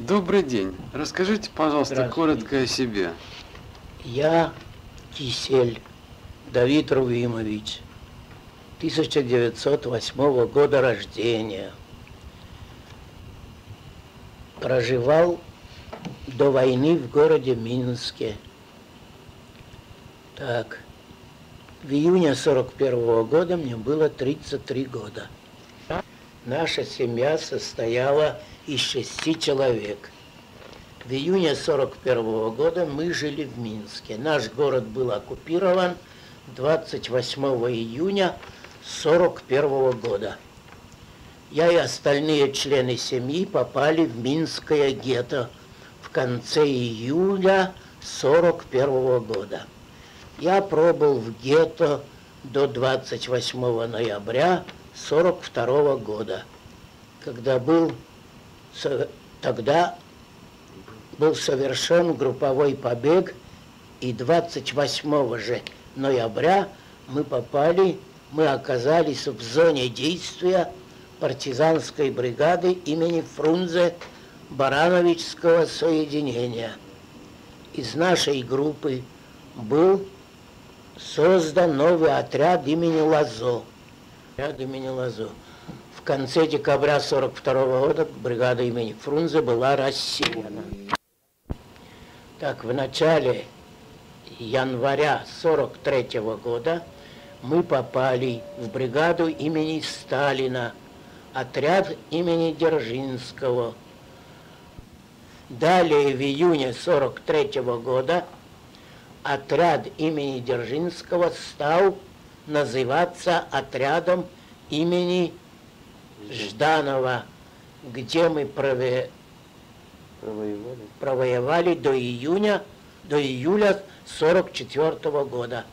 Добрый день. Расскажите, пожалуйста, коротко о себе. Я Кисель Давид Рувимович, 1908 года рождения. Проживал до войны в городе Минске. Так, в июне 41 года мне было 33 года. Наша семья состояла из шести человек. В июне 41 года мы жили в Минске. Наш город был оккупирован 28 июня 41 года. Я и остальные члены семьи попали в Минское гетто в конце июля 41 года. Я пробыл в гетто до 28 ноября 42 года, когда был, тогда был совершен групповой побег, и 28 же ноября мы попали, мы оказались в зоне действия партизанской бригады имени Фрунзе Барановичского соединения. Из нашей группы был создан новый отряд имени Лазо отряд имени Лазо. В конце декабря 1942 года бригада имени Фрунзе была рассеяна. Так, в начале января 1943 года мы попали в бригаду имени Сталина, отряд имени Держинского. Далее в июне 1943 года отряд имени Держинского стал называться отрядом имени Жданова, где мы прове... провоевали. провоевали до июня, до июля 44 -го года,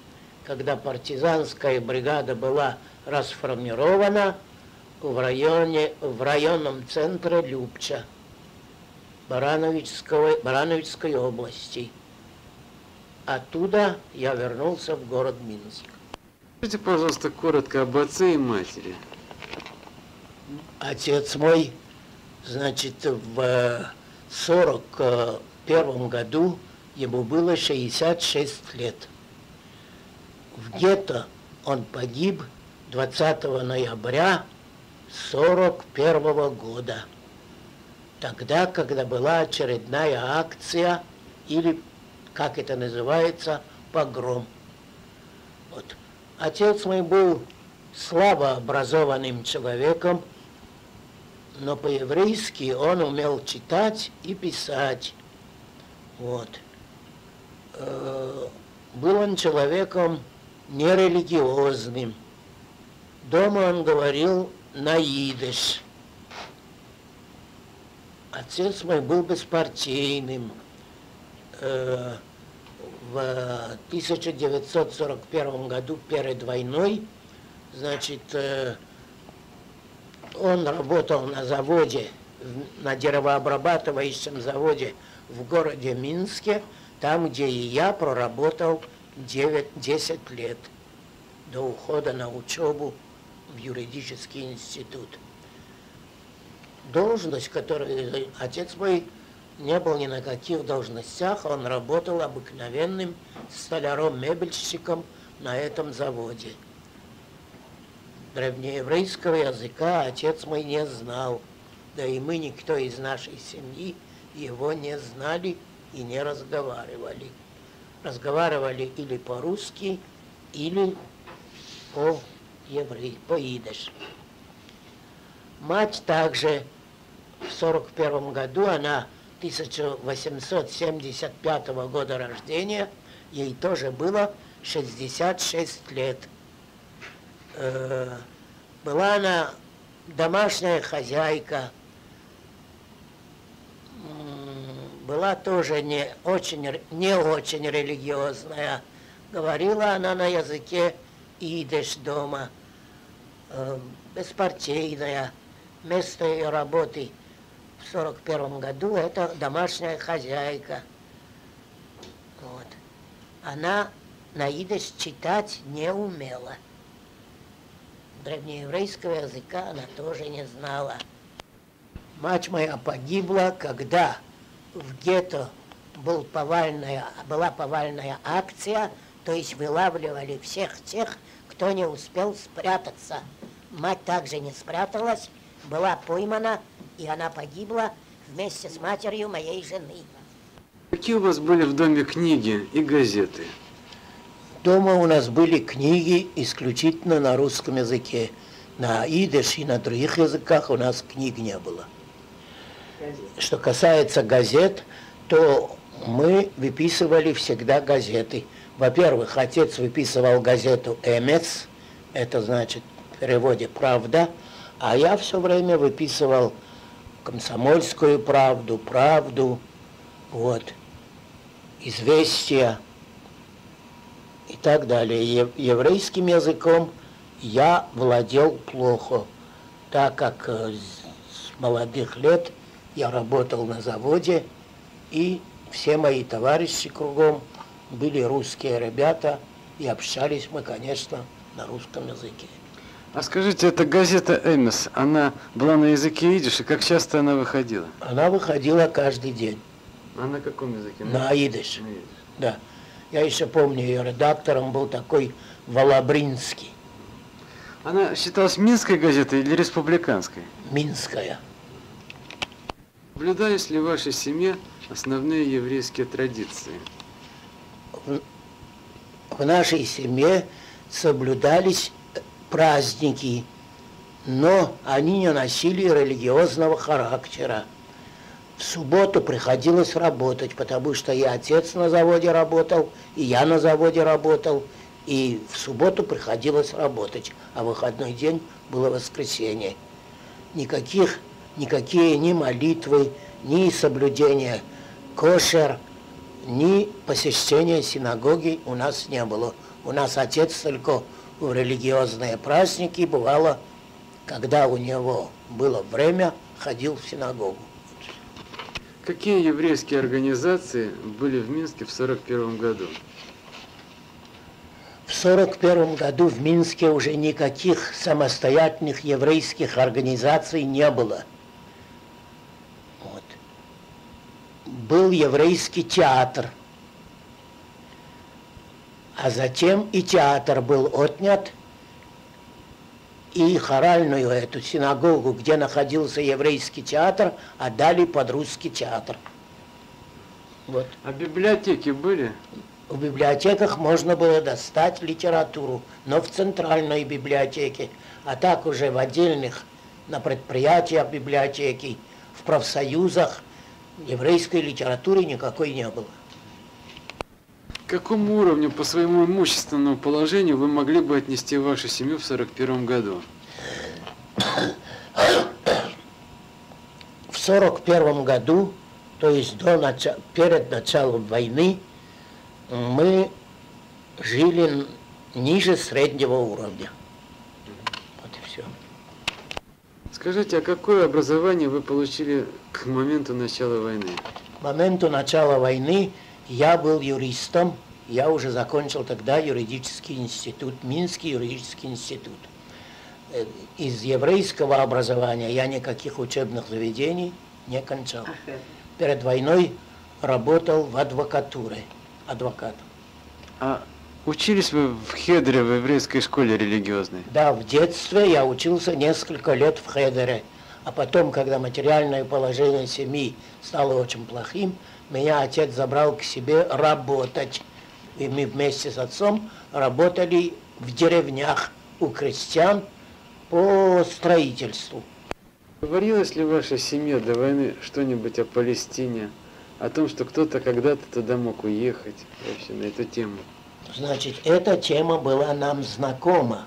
когда партизанская бригада была расформирована в районе, в районном центре Любча Барановичской, Барановичской области. Оттуда я вернулся в город Минск. Скажите, пожалуйста, коротко об отце и матери. Отец мой, значит, в 41 году ему было 66 лет. В гетто он погиб 20 ноября 41 года. Тогда, когда была очередная акция, или, как это называется, погром. Вот. Отец мой был слабо образованным человеком, но по-еврейски он умел читать и писать. Вот. Э, был он человеком нерелигиозным. Дома он говорил на идыш. Отец мой был беспартийным. Э, в 1941 году перед войной, значит, э, он работал на заводе, на деревообрабатывающем заводе в городе Минске, там, где и я проработал 9, 10 лет до ухода на учебу в юридический институт. Должность, которую отец мой не был ни на каких должностях, он работал обыкновенным столяром-мебельщиком на этом заводе. Древнееврейского языка отец мой не знал, да и мы, никто из нашей семьи, его не знали и не разговаривали. Разговаривали или по-русски, или по-еврей, по-идыш. Мать также в 41 году, она 1875 года рождения, ей тоже было 66 лет. Э, была она домашняя хозяйка, была тоже не очень, не очень религиозная. Говорила она на языке идиш дома, э, беспартийная. Место ее работы – в 41 году это домашняя хозяйка. Вот. Она на идыш читать не умела. Древнееврейского языка она тоже не знала. Мать моя погибла, когда в гетто был повальная, была повальная акция, то есть вылавливали всех тех, кто не успел спрятаться. Мать также не спряталась, была поймана, и она погибла вместе с матерью моей жены. Какие у вас были в доме книги и газеты? Дома у нас были книги исключительно на русском языке. На идыш и на других языках у нас книг не было. Что касается газет, то мы выписывали всегда газеты. Во-первых, отец выписывал газету «Эмец», это значит в переводе «Правда», а я все время выписывал «Комсомольскую правду», «Правду», вот, «Известия» и так далее. Еврейским языком я владел плохо, так как э, с молодых лет я работал на заводе, и все мои товарищи кругом были русские ребята, и общались мы, конечно, на русском языке. А скажите, эта газета «Эмис», она была на языке идиш, и как часто она выходила? Она выходила каждый день. А на каком языке? На идиш. На идиш. Да. Я еще помню, ее редактором был такой Волобринский. Она считалась минской газетой или республиканской? Минская. Наблюдались ли в вашей семье основные еврейские традиции? В, в нашей семье соблюдались праздники, но они не носили религиозного характера. В субботу приходилось работать, потому что и отец на заводе работал, и я на заводе работал, и в субботу приходилось работать, а выходной день было воскресенье. Никаких, никакие ни молитвы, ни соблюдения кошер, ни посещения синагоги у нас не было. У нас отец только в религиозные праздники бывало, когда у него было время, ходил в синагогу. Какие еврейские организации были в Минске в 1941 году? В 1941 году в Минске уже никаких самостоятельных еврейских организаций не было. Вот. Был еврейский театр, а затем и театр был отнят, и хоральную эту синагогу, где находился еврейский театр, отдали под русский театр. Вот. А библиотеки были? В библиотеках можно было достать литературу, но в центральной библиотеке, а так уже в отдельных, на предприятиях библиотеки, в профсоюзах еврейской литературы никакой не было. К какому уровню по своему имущественному положению вы могли бы отнести вашу семью в 1941 году? В 1941 году, то есть до начала, перед началом войны, мы жили ниже среднего уровня. Вот и все. Скажите, а какое образование вы получили к моменту начала войны? К моменту начала войны я был юристом, я уже закончил тогда юридический институт, Минский юридический институт. Э, из еврейского образования я никаких учебных заведений не кончал. Перед войной работал в адвокатуре адвокатом. А учились вы в Хедере, в еврейской школе религиозной? Да, в детстве я учился несколько лет в Хедере. А потом, когда материальное положение семьи стало очень плохим, меня отец забрал к себе работать. И мы вместе с отцом работали в деревнях у крестьян по строительству. Говорилось ли в вашей семье до войны что-нибудь о Палестине? о том, что кто-то когда-то туда мог уехать, вообще на эту тему. Значит, эта тема была нам знакома,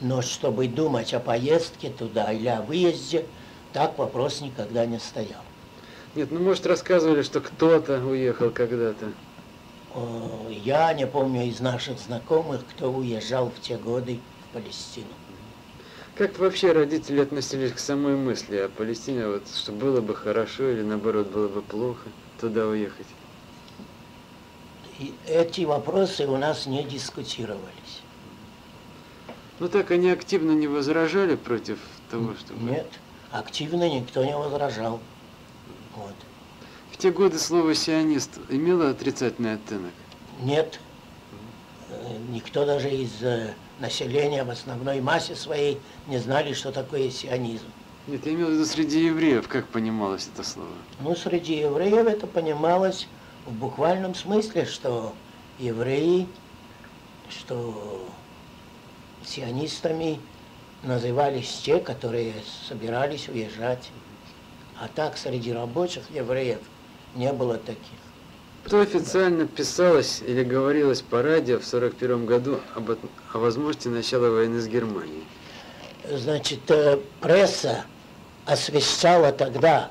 но чтобы думать о поездке туда или о выезде, так вопрос никогда не стоял. Нет, ну может рассказывали, что кто-то уехал когда-то. Я не помню из наших знакомых, кто уезжал в те годы в Палестину. Как вообще родители относились к самой мысли о Палестине, вот, что было бы хорошо или наоборот было бы плохо? туда уехать? И эти вопросы у нас не дискутировались. Ну так они активно не возражали против того, чтобы... Нет. активно никто не возражал. Вот. В те годы слово «сионист» имело отрицательный оттенок? Нет. Э, Никто даже из э, населения в основной массе своей не знали, что такое сионизм. Нет, я имел в виду среди евреев, как понималось это слово. Ну, среди евреев это понималось в буквальном смысле, что евреи, что сионистами назывались те, которые собирались уезжать. А так среди рабочих евреев не было таких. Что официально писалось или говорилось по радио в 1941 году об, о возможности начала войны с Германией? Значит, э, пресса освещала тогда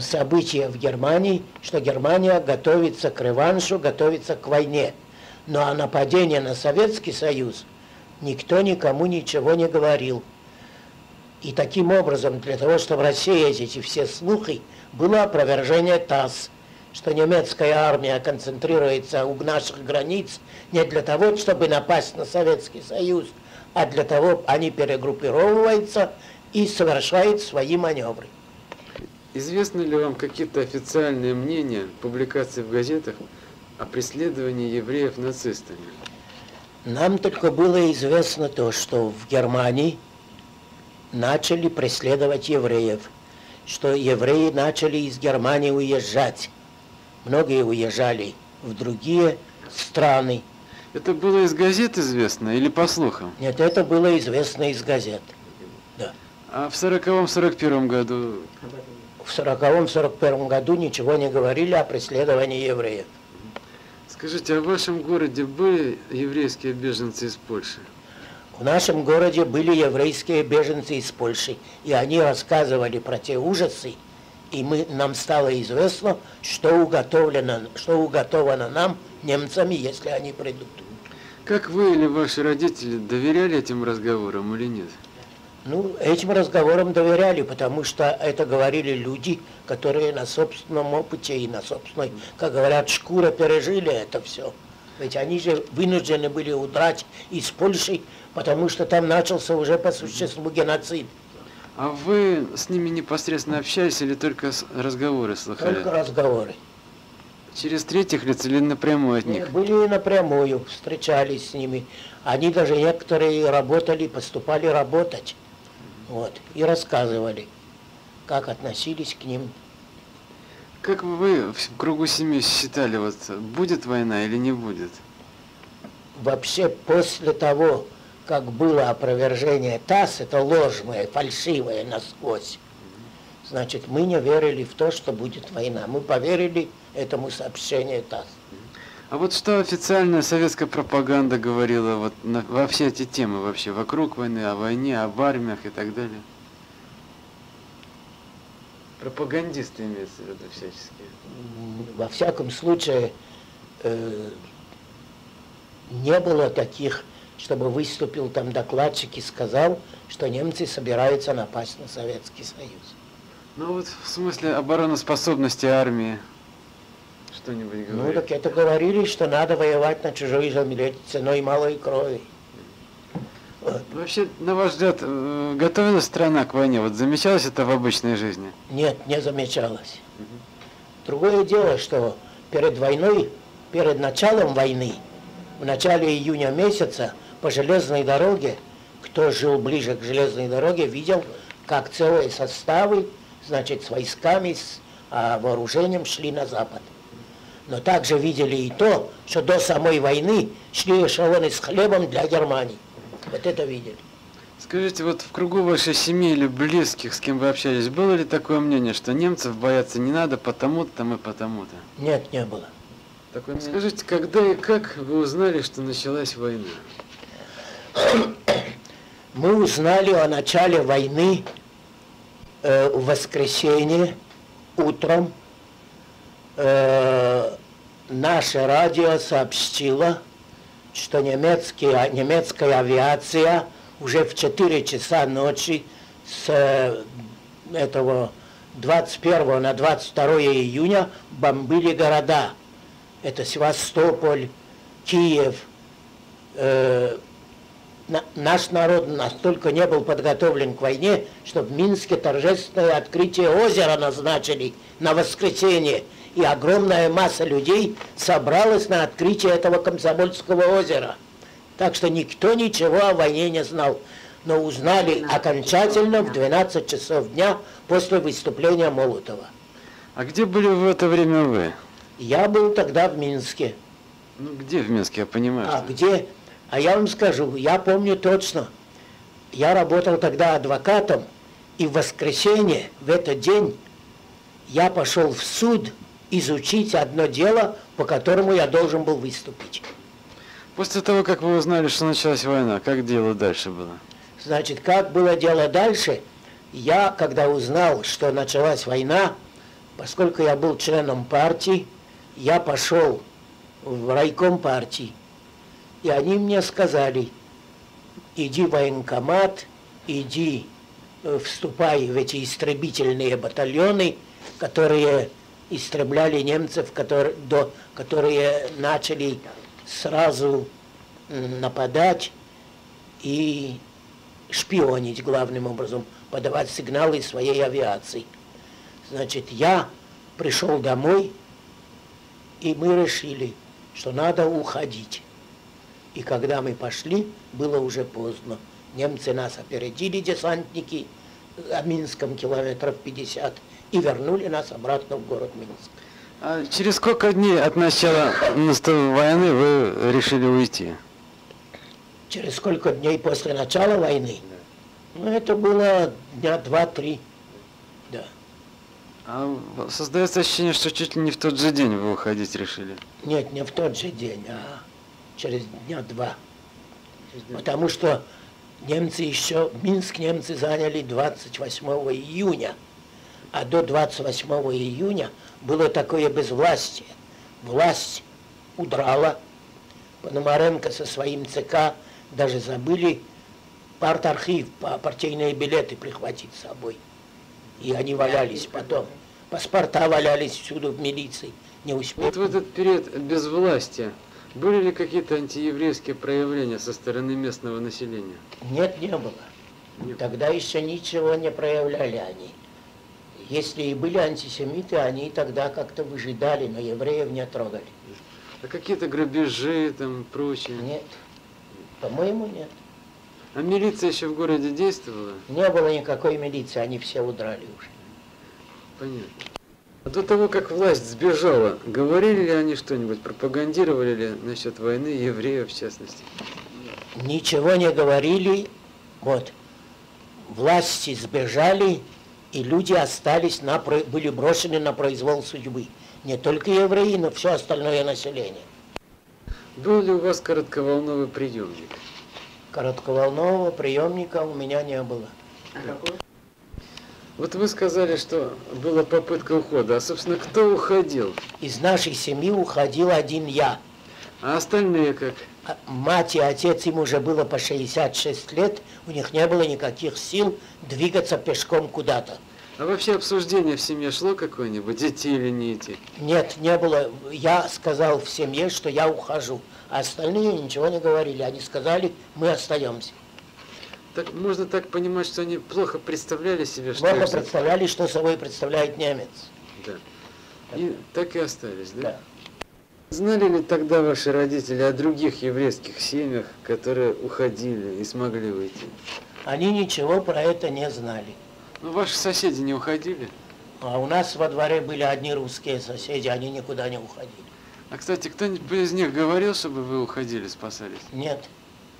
события в Германии, что Германия готовится к реваншу, готовится к войне. Но о нападении на Советский Союз никто никому ничего не говорил. И таким образом, для того, чтобы рассеять эти все слухи, было опровержение ТАСС, что немецкая армия концентрируется у наших границ не для того, чтобы напасть на Советский Союз, а для того они перегруппировываются и совершают свои маневры. Известны ли вам какие-то официальные мнения, публикации в газетах о преследовании евреев нацистами? Нам только было известно то, что в Германии начали преследовать евреев, что евреи начали из Германии уезжать. Многие уезжали в другие страны. Это было из газет известно или по слухам? Нет, это было известно из газет. А в 40-41 году В 1940-1941 году ничего не говорили о преследовании евреев. Скажите, а в вашем городе были еврейские беженцы из Польши? В нашем городе были еврейские беженцы из Польши, и они рассказывали про те ужасы, и мы, нам стало известно, что уготовлено, что уготовано нам, немцами, если они придут. Как вы или ваши родители доверяли этим разговорам или нет? Ну, этим разговорам доверяли, потому что это говорили люди, которые на собственном опыте и на собственной, как говорят, шкура пережили это все. Ведь они же вынуждены были удрать из Польши, потому что там начался уже по существу геноцид. А вы с ними непосредственно общались или только разговоры слыхали? Только разговоры. Через третьих лиц или напрямую от них? Были и напрямую, встречались с ними. Они даже некоторые работали, поступали работать. Вот, и рассказывали, как относились к ним. Как вы в кругу семьи считали, вот будет война или не будет? Вообще, после того, как было опровержение ТАСС, это ложное, фальшивое насквозь, значит, мы не верили в то, что будет война. Мы поверили этому сообщению ТАСС. А вот что официальная советская пропаганда говорила вот на- во все эти темы вообще, вокруг войны, о войне, об армиях и так далее? Пропагандисты имеются в виду всяческие. Во всяком случае, э, не было таких, чтобы выступил там докладчик и сказал, что немцы собираются напасть на Советский Союз. Ну вот в смысле обороноспособности армии что-нибудь Ну, говорит? так это говорили, что надо воевать на чужой земле ценой малой крови. Вообще, на ваш взгляд, э, готовилась страна к войне? Вот замечалось это в обычной жизни? Нет, не замечалось. Другое дело, что перед войной, перед началом войны, в начале июня месяца по железной дороге, кто жил ближе к железной дороге, видел, как целые составы, значит, с войсками, с а, вооружением шли на запад. Но также видели и то, что до самой войны шли эшелоны с хлебом для Германии. Вот это видели. Скажите, вот в кругу вашей семьи или близких, с кем вы общались, было ли такое мнение, что немцев бояться не надо потому-то там и потому-то? Нет, не было. Мнение. Скажите, когда и как вы узнали, что началась война? Мы узнали о начале войны э, в воскресенье утром. Э, наше радио сообщило, что немецкие, немецкая авиация уже в 4 часа ночи с э, этого 21 на 22 июня бомбили города. Это Севастополь, Киев, э, на- наш народ настолько не был подготовлен к войне, что в Минске торжественное открытие озера назначили на воскресенье. И огромная масса людей собралась на открытие этого Комсомольского озера. Так что никто ничего о войне не знал. Но узнали окончательно в 12 часов дня после выступления Молотова. А где были в это время вы? Я был тогда в Минске. Ну, где в Минске, я понимаю. А что- где? А я вам скажу, я помню точно. Я работал тогда адвокатом, и в воскресенье, в этот день, я пошел в суд изучить одно дело, по которому я должен был выступить. После того, как вы узнали, что началась война, как дело дальше было? Значит, как было дело дальше? Я, когда узнал, что началась война, поскольку я был членом партии, я пошел в райком партии. И они мне сказали, иди в военкомат, иди, э, вступай в эти истребительные батальоны, которые истребляли немцев, которые, до, которые начали сразу нападать и шпионить главным образом, подавать сигналы своей авиации. Значит, я пришел домой, и мы решили, что надо уходить. И когда мы пошли, было уже поздно. Немцы нас опередили, десантники, о Минском километров 50, и вернули нас обратно в город Минск. А через сколько дней от начала войны вы решили уйти? Через сколько дней после начала войны? Ну, это было дня два-три. Да. А создается ощущение, что чуть ли не в тот же день вы уходить решили. Нет, не в тот же день, а через дня два. Потому что немцы еще, Минск немцы заняли 28 июня, а до 28 июня было такое безвластие. Власть удрала, Пономаренко со своим ЦК даже забыли парт-архив, па- партийные билеты прихватить с собой. И они валялись потом. Паспорта валялись всюду в милиции. Не успели. Вот в этот период безвластия были ли какие-то антиеврейские проявления со стороны местного населения? Нет, не было. Нет. Тогда еще ничего не проявляли они. Если и были антисемиты, они тогда как-то выжидали, но евреев не трогали. А какие-то грабежи там прочее? Нет. По-моему, нет. А милиция еще в городе действовала? Не было никакой милиции, они все удрали уже. Понятно. А до того, как власть сбежала, говорили ли они что-нибудь, пропагандировали ли насчет войны евреев в частности? Ничего не говорили. Вот. Власти сбежали, и люди остались, на, были брошены на произвол судьбы. Не только евреи, но все остальное население. Был ли у вас коротковолновый приемник? Коротковолнового приемника у меня не было. Вот вы сказали, что была попытка ухода, а, собственно, кто уходил? Из нашей семьи уходил один я. А остальные как? Мать и отец, им уже было по 66 лет, у них не было никаких сил двигаться пешком куда-то. А вообще обсуждение в семье шло какое-нибудь, идти или не идти? Нет, не было. Я сказал в семье, что я ухожу, а остальные ничего не говорили. Они сказали, мы остаемся. Так можно так понимать, что они плохо представляли себе, что... Плохо представляли, что собой представляет немец. Да. И так и остались, да? Да. Знали ли тогда ваши родители о других еврейских семьях, которые уходили и смогли выйти? Они ничего про это не знали. Ну, ваши соседи не уходили? А у нас во дворе были одни русские соседи, они никуда не уходили. А, кстати, кто-нибудь из них говорил, чтобы вы уходили, спасались? Нет,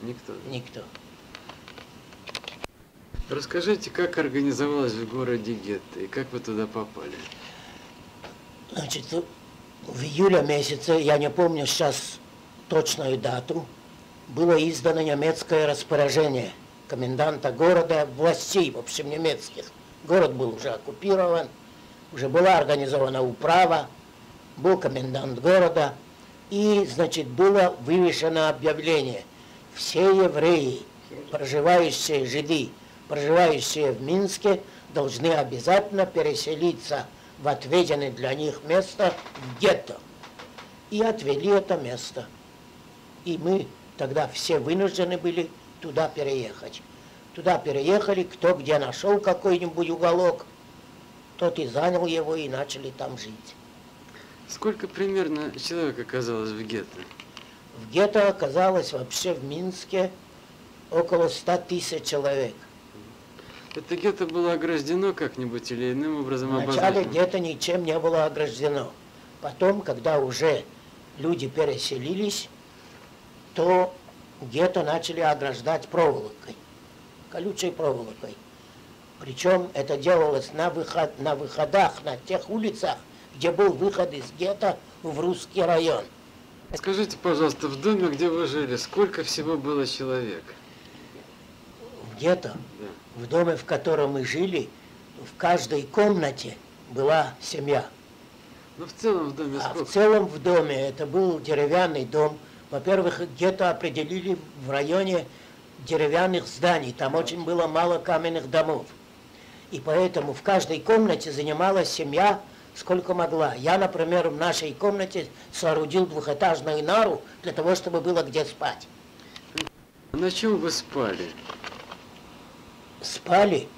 Никто. никто. Расскажите, как организовалось в городе гетто и как вы туда попали? Значит, в июле месяце, я не помню сейчас точную дату, было издано немецкое распоряжение коменданта города, властей, в общем, немецких. Город был уже оккупирован, уже была организована управа, был комендант города, и, значит, было вывешено объявление. Все евреи, проживающие жиды, проживающие в Минске, должны обязательно переселиться в отведенное для них место в гетто. И отвели это место. И мы тогда все вынуждены были туда переехать. Туда переехали, кто где нашел какой-нибудь уголок, тот и занял его, и начали там жить. Сколько примерно человек оказалось в гетто? В гетто оказалось вообще в Минске около 100 тысяч человек. Это гетто было ограждено как-нибудь или иным образом Вначале обозначено? гетто ничем не было ограждено. Потом, когда уже люди переселились, то гетто начали ограждать проволокой, колючей проволокой. Причем это делалось на, выход, на выходах, на тех улицах, где был выход из гетто в русский район. Скажите, пожалуйста, в доме, где вы жили, сколько всего было человек? В гетто, Да. В доме, в котором мы жили, в каждой комнате была семья. Ну, в целом в доме А сколько? в целом в доме, это был деревянный дом. Во-первых, гетто определили в районе деревянных зданий. Там очень было мало каменных домов. И поэтому в каждой комнате занималась семья сколько могла. Я, например, в нашей комнате соорудил двухэтажную нару для того, чтобы было где спать. А На чем вы спали? Спали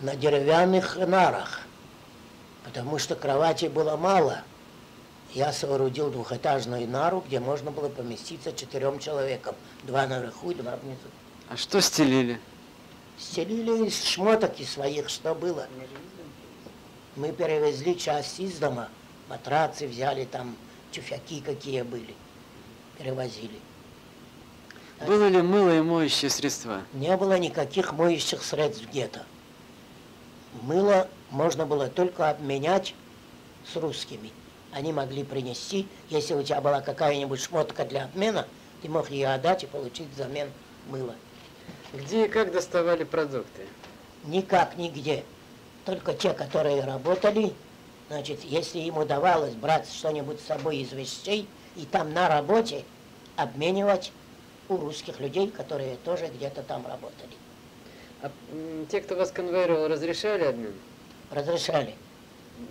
на деревянных нарах, потому что кровати было мало. Я соорудил двухэтажную нару, где можно было поместиться четырем человекам. Два наверху и два внизу. А что стелили? Стелили из шмоток из своих, что было. Мы перевезли часть из дома, матрацы взяли, там тюфяки какие были, перевозили. Было ли мыло и моющие средства? Не было никаких моющих средств гетто. Мыло можно было только обменять с русскими. Они могли принести, если у тебя была какая-нибудь шмотка для обмена, ты мог ее отдать и получить взамен мыло. Где и как доставали продукты? Никак, нигде. Только те, которые работали, значит, если им удавалось брать что-нибудь с собой из вещей и там на работе обменивать у русских людей, которые тоже где-то там работали. А те, кто вас конвоировал, разрешали обмен? Разрешали.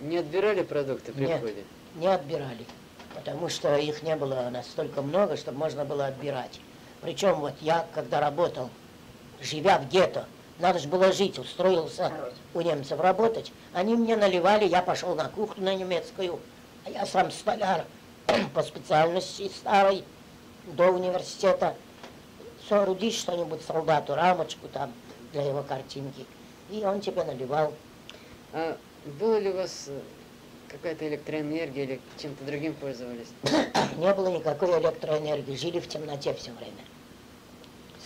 Не отбирали продукты при Нет. входе? не отбирали, потому что их не было настолько много, чтобы можно было отбирать. Причем вот я, когда работал, живя в гетто, надо же было жить, устроился у немцев работать, они мне наливали, я пошел на кухню на немецкую, а я сам столяр по специальности старой, до университета, соорудишь что-нибудь солдату, рамочку там для его картинки, и он тебе наливал. А было ли у вас э, какая-то электроэнергия или чем-то другим пользовались? Не было никакой электроэнергии, жили в темноте все время.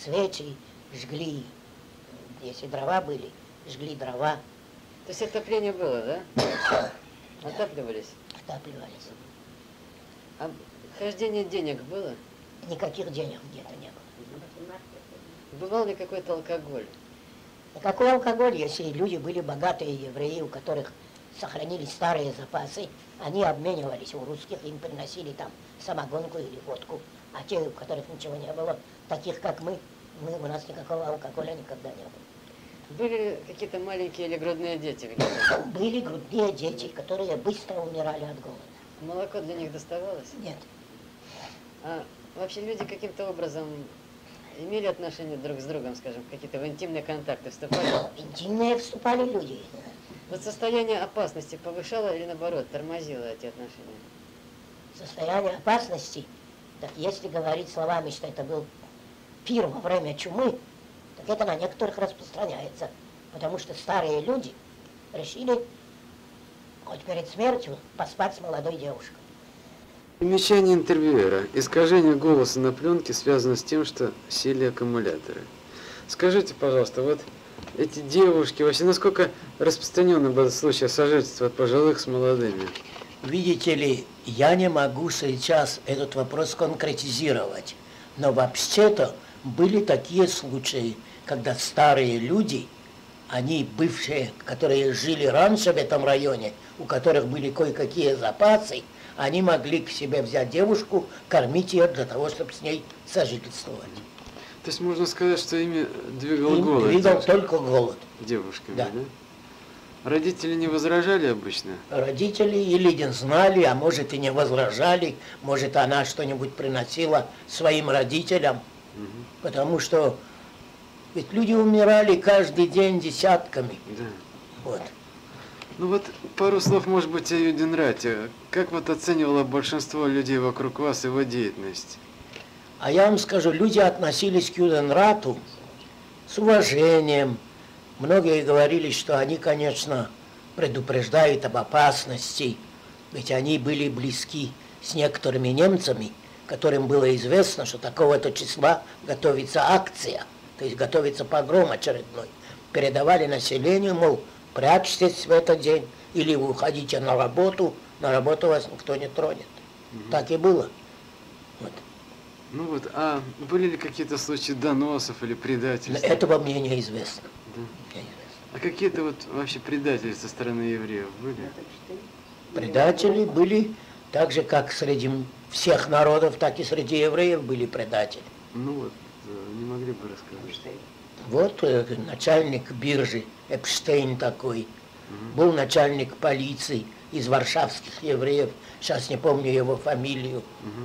Свечи жгли, если дрова были, жгли дрова, То есть отопление было, да? Отапливались? отапливались. А хождение денег было? Никаких денег где-то не было. Бывал ли какой-то алкоголь? Никакой алкоголь, если люди были богатые евреи, у которых сохранились старые запасы, они обменивались у русских, им приносили там самогонку или водку. А те, у которых ничего не было, таких как мы, мы у нас никакого алкоголя никогда не было. Были ли какие-то маленькие или грудные дети? Были грудные дети, которые быстро умирали от голода. Молоко для них доставалось? Нет. А вообще люди каким-то образом имели отношения друг с другом, скажем, какие-то в интимные контакты вступали? Интимные вступали люди. Вот состояние опасности повышало или наоборот тормозило эти отношения? Состояние опасности, так если говорить словами, что это был пир во время чумы, так это на некоторых распространяется. Потому что старые люди решили хоть перед смертью поспать с молодой девушкой. Примечание интервьюера. Искажение голоса на пленке связано с тем, что сели аккумуляторы. Скажите, пожалуйста, вот эти девушки, вообще насколько распространенный был случай сожительства пожилых с молодыми? Видите ли, я не могу сейчас этот вопрос конкретизировать, но вообще-то были такие случаи, когда старые люди, они бывшие, которые жили раньше в этом районе, у которых были кое-какие запасы, они могли к себе взять девушку, кормить ее для того, чтобы с ней сожительствовать. То есть можно сказать, что ими двигал Им голод двигал девушек- только голод. девушками, Да. да? Родители не возражали обычно? Родители или не знали, а может и не возражали, может она что-нибудь приносила своим родителям, Мгм. потому что Ведь люди умирали каждый день десятками. Да. Вот. Ну вот пару слов, может быть, о Юденрате. Как вот оценивало большинство людей вокруг вас его деятельность? А я вам скажу, люди относились к Юденрату с уважением. Многие говорили, что они, конечно, предупреждают об опасности, ведь они были близки с некоторыми немцами, которым было известно, что такого-то числа готовится акция, то есть готовится погром очередной. Передавали населению, мол, прячьтесь в этот день или уходите на работу, на работу вас никто не тронет. Угу. Так и было. Вот. Ну вот, а были ли какие-то случаи доносов или предательств? Этого мне неизвестно. Да. А какие-то вот вообще предатели со стороны евреев были? Предатели были так же, как среди всех народов, так и среди евреев были предатели. Ну вот, не могли бы рассказать? Вот э, начальник биржи, Эпштейн такой, был начальник полиции из варшавских евреев, сейчас не помню его фамилию,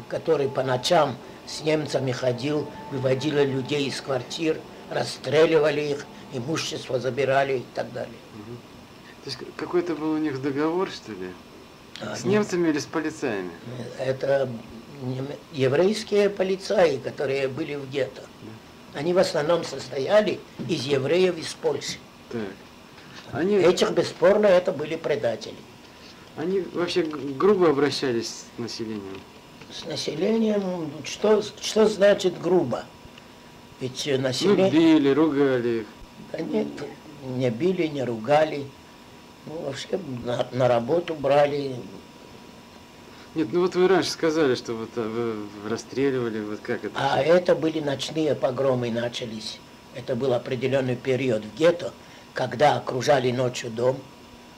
который по ночам с немцами ходил, выводил людей из квартир, расстреливали их, имущество забирали и так далее. То есть какой-то был у них договор, что ли? А, с немцами или с полицаями? Это еврейские полицаи, которые были в гетто. Они в основном состояли из евреев из Польши. Так. Они... Этих, бесспорно, это были предатели. Они вообще грубо обращались с населением? С населением, что, что значит грубо? Ведь население... Ну, били, ругали их. Да нет, не били, не ругали. Ну, вообще на, на работу брали. Нет, ну вот вы раньше сказали, что вот а, вы расстреливали, вот как это? А это были ночные погромы начались. Это был определенный период в гетто, когда окружали ночью дом,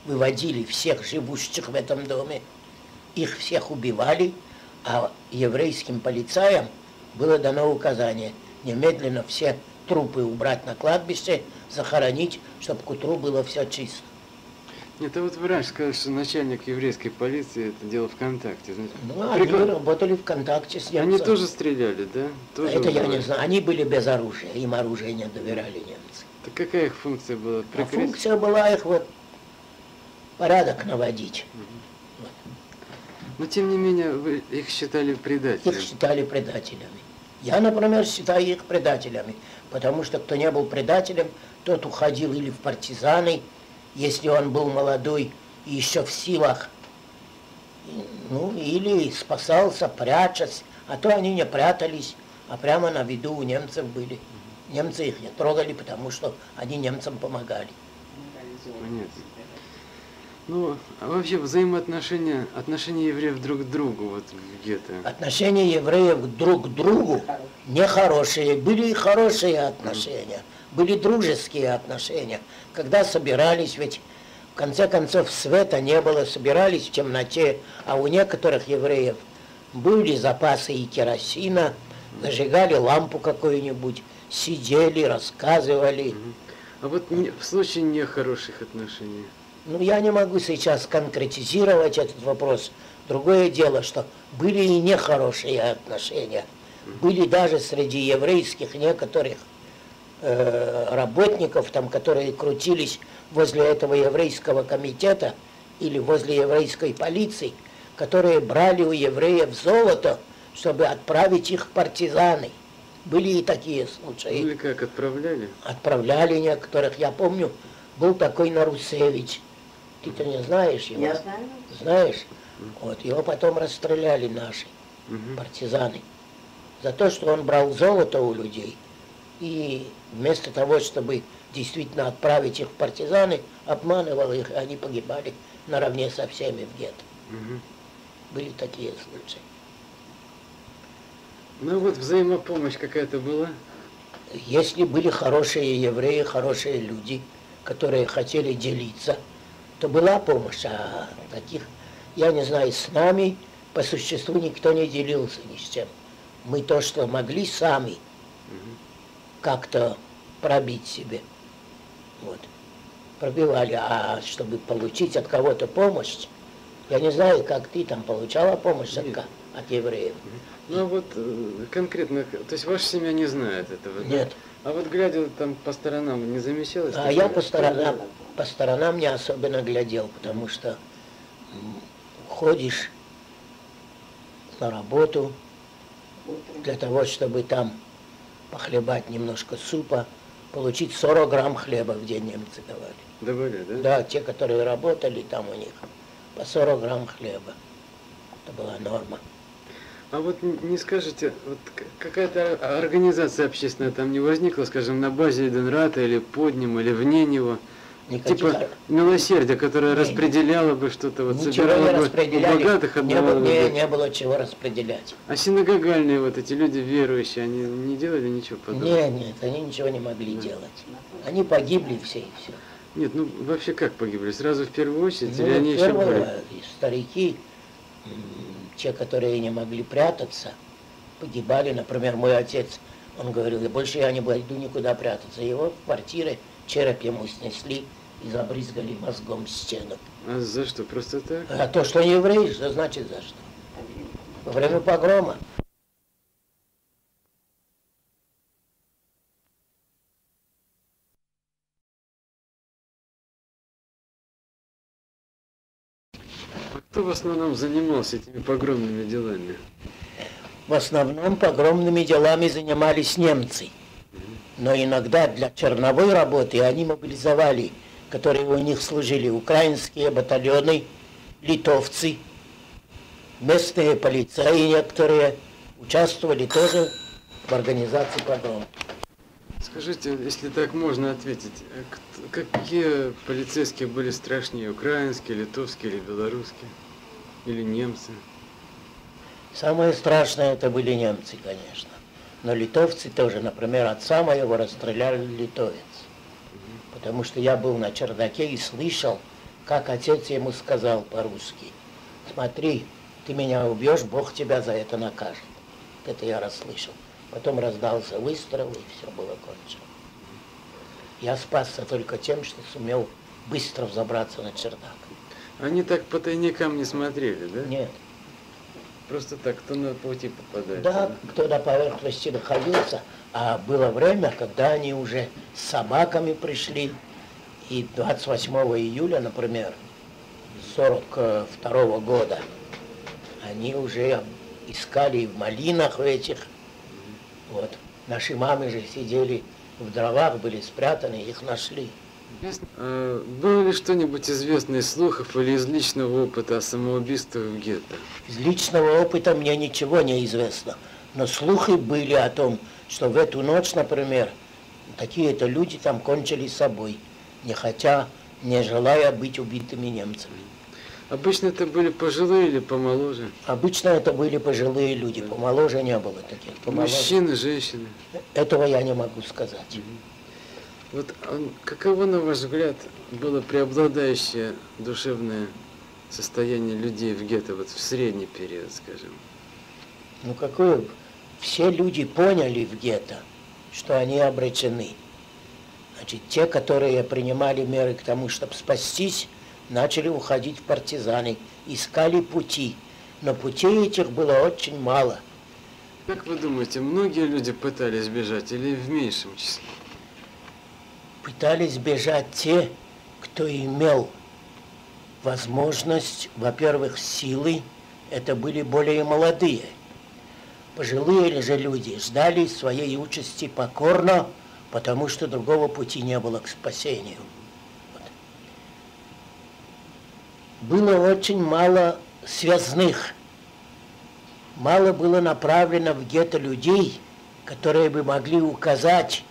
выводили всех живущих в этом доме, их всех убивали, а еврейским полицаям было дано указание немедленно все трупы убрать на кладбище, захоронить, чтобы к утру было все чисто. Нет, а вот вы раньше сказали, что начальник еврейской полиции это дело ВКонтакте. Ну, Прикла... они работали ВКонтакте с немцами. Они тоже стреляли, да? Тоже это убивали. я не знаю. Они были без оружия, им оружие не доверяли немцы. Так какая их функция была? Прикрыть? А функция была их вот порядок наводить. Угу. Вот. Но тем не менее, вы их считали предателями. Их считали предателями. Я, например, считаю их предателями, потому что кто не был предателем, тот уходил или в партизаны, если он был молодой и еще в силах, ну, или спасался, прячась, а то они не прятались, а прямо на виду у немцев были. Немцы их не трогали, потому что они немцам помогали. Понятно. Ну, а вообще взаимоотношения, отношения евреев друг к другу вот где-то? Отношения евреев друг к другу нехорошие. Были и хорошие отношения, были дружеские отношения. Когда собирались, ведь в конце концов света не было, собирались в темноте, а у некоторых евреев были запасы и керосина, зажигали лампу какую-нибудь, сидели, рассказывали. А вот в случае нехороших отношений? Ну, я не могу сейчас конкретизировать этот вопрос. Другое дело, что были и нехорошие отношения. Были даже среди еврейских некоторых э, работников, там, которые крутились возле этого еврейского комитета или возле еврейской полиции, которые брали у евреев золото, чтобы отправить их в партизаны. Были и такие случаи. Или как, отправляли? Отправляли некоторых. Я помню, был такой Нарусевич – ты-то не знаешь его? Я знаю. Знаешь? Вот, его потом расстреляли наши угу. партизаны за то, что он брал золото у людей и вместо того, чтобы действительно отправить их в партизаны, обманывал их, и они погибали наравне со всеми в гетто. Угу. Были такие случаи. Ну вот взаимопомощь какая-то была? Если были хорошие евреи, хорошие люди, которые хотели делиться – то была помощь, а таких, я не знаю, с нами по существу никто не делился ни с чем. Мы то, что могли сами как-то пробить себе. Вот. Пробивали, а чтобы получить от кого-то помощь, я не знаю, как ты там получала помощь от, от евреев. Ну а вот э, конкретно, то есть ваша семья не знает этого? Нет. А вот глядя там по сторонам, не замечалось? А я по сторонам, по сторонам не особенно глядел, потому что ходишь на работу для того, чтобы там похлебать немножко супа, получить 40 грамм хлеба в день немцы давали. Давали, да? Да, те, которые работали там у них, по 40 грамм хлеба. Это была норма. А вот не скажете, вот какая-то организация общественная там не возникла, скажем, на базе Эденрата или под ним, или вне него? Никаких... Типа милосердие, которое не, распределяло бы что-то, вот собирало бы у богатых, не, было, не, не было чего распределять. А синагогальные вот эти люди верующие, они не делали ничего подобного? Нет, нет, они ничего не могли да. делать. Они погибли все и все. Нет, ну вообще как погибли? Сразу в первую очередь ну, или они еще были? Старики, те, которые не могли прятаться, погибали. Например, мой отец, он говорил, больше я не пойду никуда прятаться. Его в квартире череп ему снесли и забрызгали мозгом стену. А за что? Просто так? А то, что еврей, что значит за что? Во время погрома. Кто в основном занимался этими погромными делами? В основном погромными делами занимались немцы. Но иногда для черновой работы они мобилизовали, которые у них служили, украинские батальоны, литовцы, местные полицаи некоторые участвовали тоже в организации погрома. Скажите, если так можно ответить, какие полицейские были страшнее, украинские, литовские или белорусские? Или немцы? Самое страшное это были немцы, конечно. Но литовцы тоже, например, отца моего расстреляли литовец. Потому что я был на чердаке и слышал, как отец ему сказал по-русски, смотри, ты меня убьешь, Бог тебя за это накажет. Это я расслышал. Потом раздался выстрел, и все было кончено. Я спасся только тем, что сумел быстро взобраться на чердак. Они так по тайникам не смотрели, да? Нет. Просто так, кто на пути попадает. Да, да? кто на поверхности находился. А было время, когда они уже с собаками пришли. И 28 июля, например, 42 года, они уже искали в малинах в этих. Вот. Наши мамы же сидели в дровах, были спрятаны, их нашли. А, было ли что-нибудь известно из слухов или из личного опыта о самоубийствах в гетто? Из личного опыта мне ничего не известно. Но слухи были о том, что в эту ночь, например, какие-то люди там кончили с собой, не хотя, не желая быть убитыми немцами. Обычно это были пожилые или помоложе? Обычно это были пожилые люди, помоложе не было таких. Помоложе. Мужчины, женщины? Этого я не могу сказать. Угу. Вот каково, на ваш взгляд, было преобладающее душевное состояние людей в гетто вот в средний период, скажем? Ну какое? Все люди поняли в гетто, что они обречены. Значит, те, которые принимали меры к тому, чтобы спастись, начали уходить в партизаны, искали пути. Но путей этих было очень мало. Как вы думаете, многие люди пытались бежать или в меньшем числе? Пытались бежать те, кто имел возможность, во-первых, силы, это были более молодые. Пожилые же люди ждали своей участи покорно, потому что другого пути не было к спасению. Вот. Было очень мало связных, мало было направлено в гетто людей, которые бы могли указать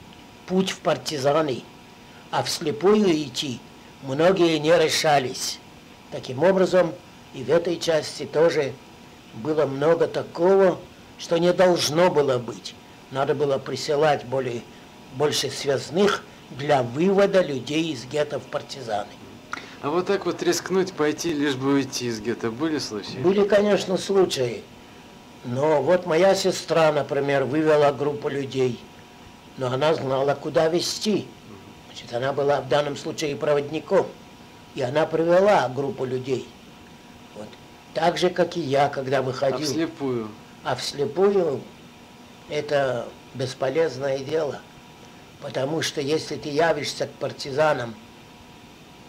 путь в партизаны – а вслепую идти многие не решались. Таким образом, и в этой части тоже было много такого, что не должно было быть. Надо было присылать более, больше связных для вывода людей из гетто в партизаны. А вот так вот рискнуть пойти, лишь бы уйти из гетто, были случаи? Были, конечно, случаи. Но вот моя сестра, например, вывела группу людей, но она знала, куда вести. Значит, она была в данном случае проводником, и она привела группу людей. Вот. Так же, как и я, когда выходил. А вслепую? А вслепую это бесполезное дело. Потому что если ты явишься к партизанам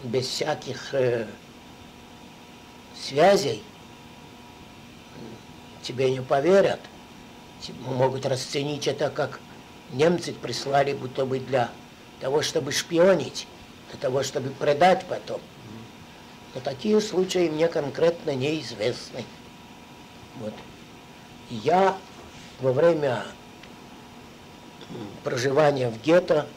без всяких э, связей, тебе не поверят. Могут расценить это как немцы прислали будто бы для того, чтобы шпионить, для того, чтобы предать потом. Но такие случаи мне конкретно неизвестны. Вот. Я во время проживания в гетто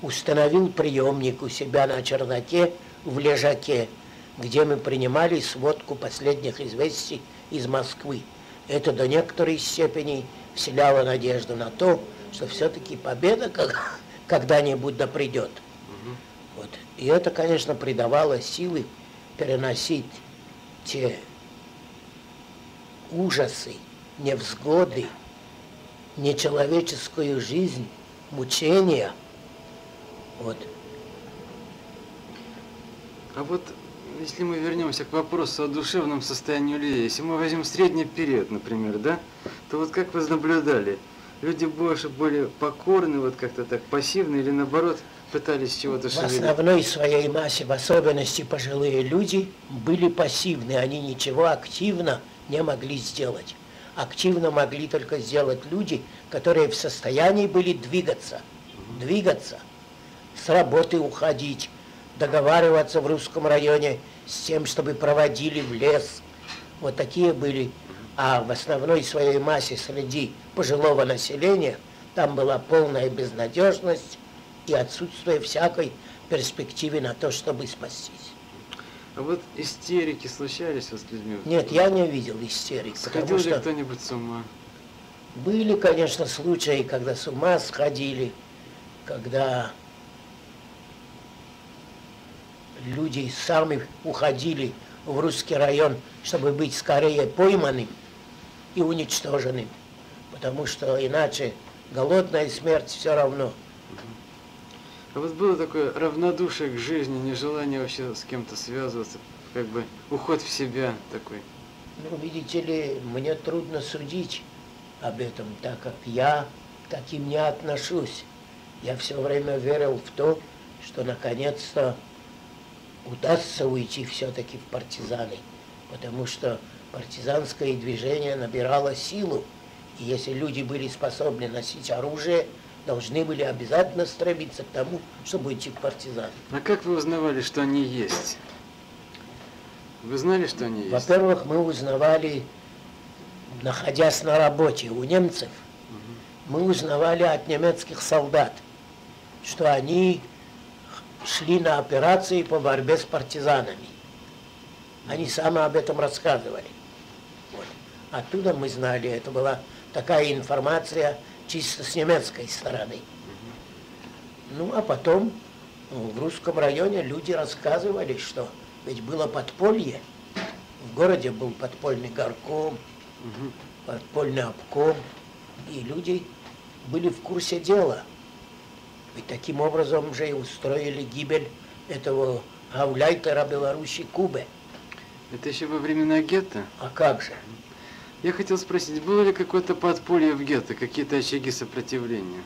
установил приемник у себя на чердаке в лежаке, где мы принимали сводку последних известий из Москвы. Это до некоторой степени вселяло надежду на то, что все-таки победа когда-нибудь да придет. Вот. И это, конечно, придавало силы переносить те ужасы, невзгоды, нечеловеческую жизнь, мучения. Вот. А вот если мы вернемся к вопросу о душевном состоянии людей, если мы возьмем средний период, например, да, то вот как вы наблюдали, люди больше были покорны, вот как-то так пассивны или наоборот пытались чего-то шевелить? В основной своей массе, в особенности пожилые люди, были пассивны, они ничего активно не могли сделать активно могли только сделать люди, которые в состоянии были двигаться, двигаться, с работы уходить, договариваться в русском районе с тем, чтобы проводили в лес. Вот такие были. А в основной своей массе среди пожилого населения там была полная безнадежность и отсутствие всякой перспективы на то, чтобы спастись. А вот истерики случались вот с людьми? Нет, я не видел истерик. Сходил ли кто-нибудь с ума? Были, конечно, случаи, когда с ума сходили, когда люди сами уходили в русский район, чтобы быть скорее пойманным и уничтоженным, потому что иначе голодная смерть все равно – а вот было такое равнодушие к жизни, нежелание вообще с кем-то связываться, как бы уход в себя такой? Ну, видите ли, мне трудно судить об этом, так как я к таким не отношусь. Я все время верил в то, что наконец-то удастся уйти все-таки в партизаны, потому что партизанское движение набирало силу, и если люди были способны носить оружие, должны были обязательно стремиться к тому, чтобы идти к партизанам. А как вы узнавали, что они есть? Вы знали, что они есть? Во-первых, мы узнавали, находясь на работе у немцев, угу. мы узнавали от немецких солдат, что они шли на операции по борьбе с партизанами. Они сами об этом рассказывали. Оттуда мы знали, это была такая информация, чисто с немецкой стороны. Ну, а потом в русском районе люди рассказывали, что ведь было подполье. В городе был подпольный горком, подпольный обком, и люди были в курсе дела. Ведь таким образом же и устроили гибель этого гауляйтера Беларуси Кубы. Это еще во времена гетто? А как же? Я хотел спросить, было ли какое-то подполье в гетто, какие-то очаги сопротивления?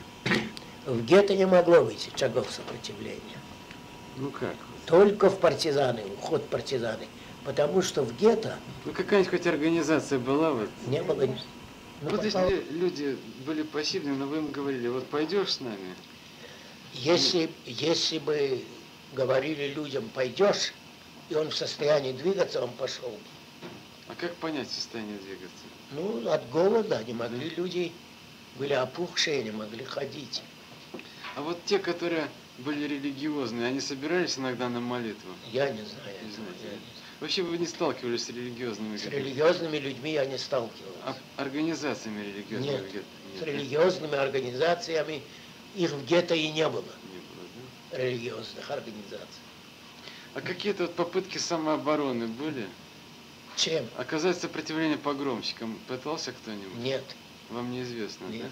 В гетто не могло быть очагов сопротивления. Ну как? Только в партизаны, уход партизаны. Потому что в гетто... Ну какая-нибудь хоть организация была вот? Не было. Ну, вот попал... если люди были пассивны, но вы им говорили, вот пойдешь с нами? Если, если бы говорили людям, пойдешь, и он в состоянии двигаться, он пошел бы. А как понять состояние двигаться? Ну, от голода не могли люди, были опухшие, не могли ходить. А вот те, которые были религиозные, они собирались иногда на молитву? Я не знаю. Не знаете. Вообще вы не сталкивались с религиозными С религиозными людьми я не сталкивался. А организациями религиозными? Нет, Нет, с религиозными организациями их в гетто и не было. Не было, да? Религиозных организаций. А какие-то вот попытки самообороны были? Чем? Оказать сопротивление погромщикам пытался кто-нибудь? Нет. Вам неизвестно, Нет.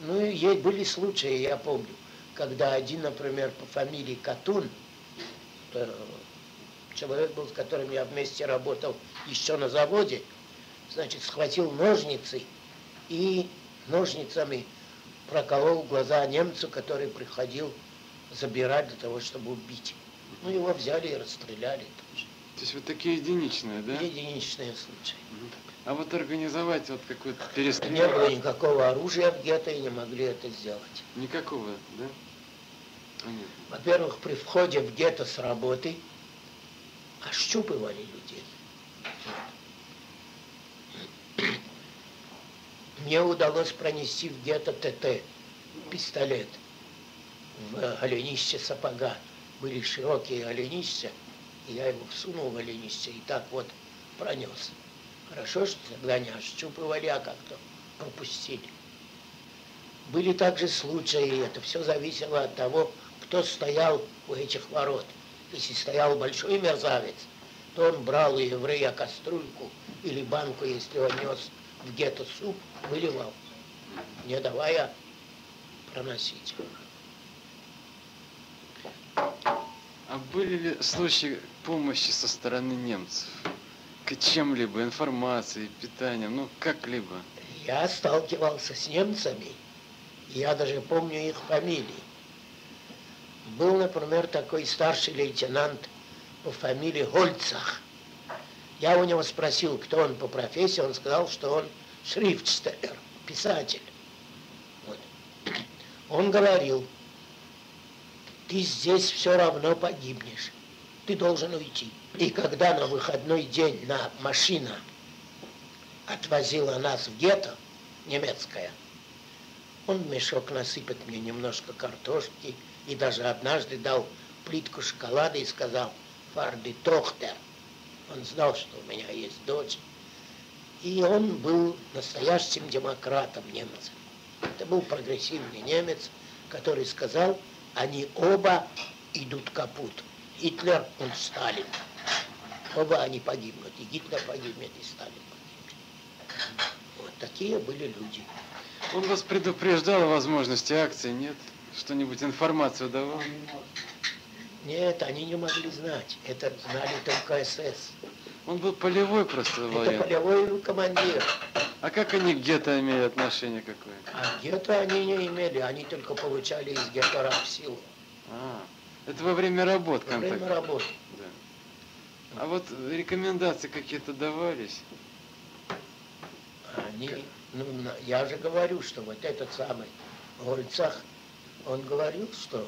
да? Ну, есть, были случаи, я помню, когда один, например, по фамилии Катун, человек был, с которым я вместе работал еще на заводе, значит, схватил ножницы и ножницами проколол глаза немцу, который приходил забирать для того, чтобы убить. Ну, его взяли и расстреляли тоже. То есть вот такие единичные, да? Единичные случаи. А вот организовать вот какой-то Не перестрелку? было никакого оружия в гетто и не могли это сделать. Никакого, да? Во-первых, при входе в гетто с работы ощупывали людей. Мне удалось пронести в гетто ТТ, пистолет, в голенище сапога. Были широкие голенища, и я его всунул в голенище и так вот пронес. Хорошо, что тогда не ощупывали, а как-то пропустили. Были также случаи, это все зависело от того, кто стоял у этих ворот. Если стоял большой мерзавец, то он брал у еврея кастрюльку или банку, если он нес в гетто суп, выливал, не давая проносить. А были ли случаи помощи со стороны немцев? К чем-либо, информацией, питанием, ну как-либо? Я сталкивался с немцами, я даже помню их фамилии. Был, например, такой старший лейтенант по фамилии Гольцах. Я у него спросил, кто он по профессии, он сказал, что он шрифтстеллер, писатель. Вот. Он говорил, ты здесь все равно погибнешь, ты должен уйти. И когда на выходной день на машина отвозила нас в гетто, немецкая, он в мешок насыпет мне немножко картошки и даже однажды дал плитку шоколада и сказал «Фарди Тохтер». Он знал, что у меня есть дочь. И он был настоящим демократом немцем. Это был прогрессивный немец, который сказал, они оба идут капут. Гитлер и Сталин. Оба они погибнут. И Гитлер погибнет, и Сталин погибнет. Вот такие были люди. Он вас предупреждал о возможности акции, нет? Что-нибудь информацию давал? Нет, они не могли знать. Это знали только СС. Он был полевой просто Это военный. полевой командир. А как они к гетто имели отношение какое? А гетто они не имели, они только получали из гетто рабсилу. А, это во время работ Во время контакт. работы. Да. А вот рекомендации какие-то давались? Они, ну, на- я же говорю, что вот этот самый Гольцах, он говорил, что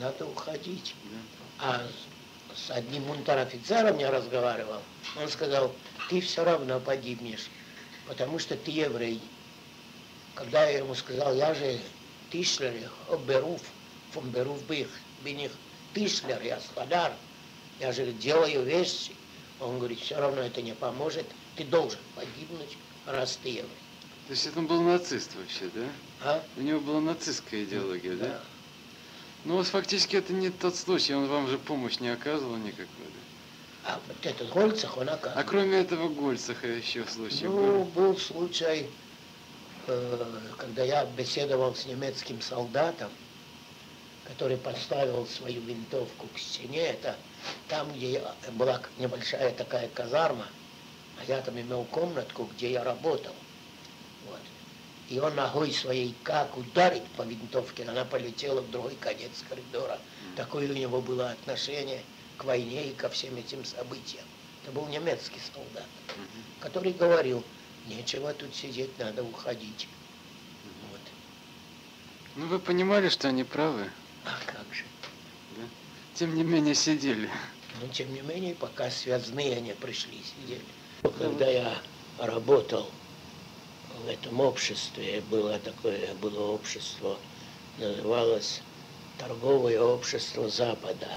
надо уходить. А с- одним унтер-офицером я разговаривал, он сказал, ты все равно погибнешь, потому что ты еврей. Когда я ему сказал, я же Тишлер, Беруф, фон Беруф бих, bin Тишлер, я столяр, я же делаю вещи. Он говорит, все равно это не поможет, ты должен погибнуть, раз ты еврей. То есть это он был нацист вообще, да? А? У него была нацистская идеология, да? Ну, вот фактически это не тот случай, он вам же помощь не оказывал никакой, да? А вот этот Гольцах, он А оказывается. кроме этого Гольцаха еще случай Ну, был? был случай, э, когда я беседовал с немецким солдатом, который поставил свою винтовку к стене. Это там, где была небольшая такая казарма, а я там имел комнатку, где я работал. Вот. И он ногой своей как ударит по винтовке, она полетела в другой конец коридора. Такое у него было отношение к войне и ко всем этим событиям. Это был немецкий солдат который говорил, нечего тут сидеть, надо уходить. Вот. Ну, вы понимали, что они правы, А как же? да? Тем не менее сидели. Но тем не менее, пока связные не пришли, сидели. Когда я работал в этом обществе, было такое, было общество, называлось торговое общество Запада.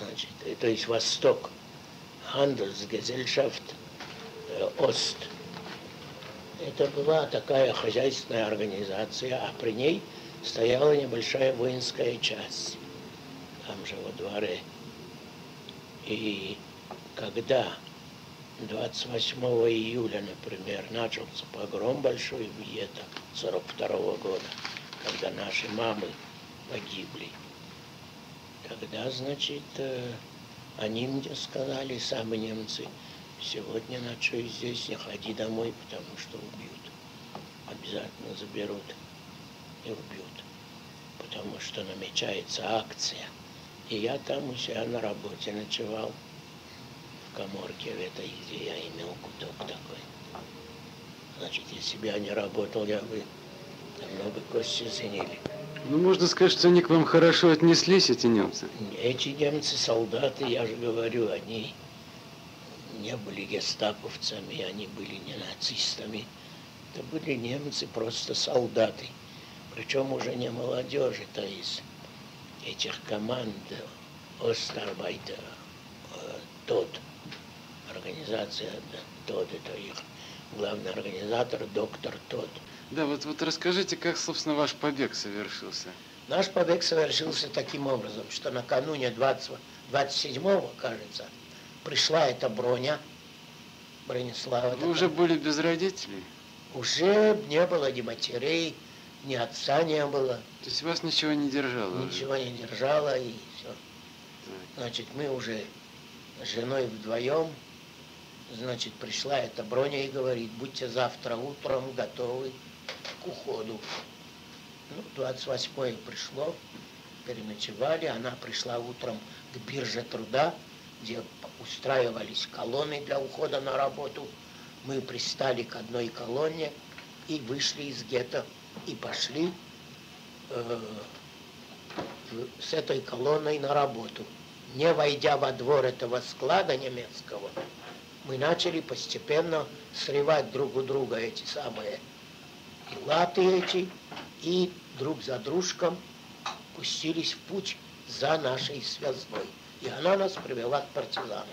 Значит, э, то есть Восток, Handelsgesellschaft э, Ост. Это была такая хозяйственная организация, а при ней стояла небольшая воинская часть, там же во дворе. И когда 28 июля, например, начался погром большой в Гетто 42 года, когда наши мамы погибли, тогда, значит, э, они мне сказали, сами немцы, сегодня ночуй здесь, не ходи домой, потому что убьют. Обязательно заберут. и убьют, потому что намечается акция. И я там у себя на работе ночевал, в коморке в этой, где я имел куток такой. Значит, если бы я не работал, я бы давно бы кости заняли. Ну, можно сказать, что они к вам хорошо отнеслись, эти немцы. Эти немцы, солдаты, я же говорю, они не были гестаповцами, они были не нацистами. Это были немцы, просто солдаты. Причем уже не молодежи, то есть этих команд Остарбайта, э, тот, организация тот, это их главный организатор, доктор тот. Да, вот, вот расскажите, как, собственно, ваш побег совершился. Наш побег совершился таким образом, что накануне 20, 27-го, кажется, пришла эта броня, Бронислава. Вы уже были без родителей? Уже не было ни матерей, ни отца не было. То есть вас ничего не держало? Ничего уже? не держало, и все. Значит, мы уже с женой вдвоем, значит, пришла эта броня и говорит, будьте завтра утром готовы к уходу. Ну, 28-е пришло, переночевали, она пришла утром к бирже труда, где устраивались колонны для ухода на работу. Мы пристали к одной колонне и вышли из гетто и пошли э, с этой колонной на работу. Не войдя во двор этого склада немецкого, мы начали постепенно срывать друг у друга эти самые и латы эти, и друг за дружком пустились в путь за нашей связной. И она нас привела к партизанам.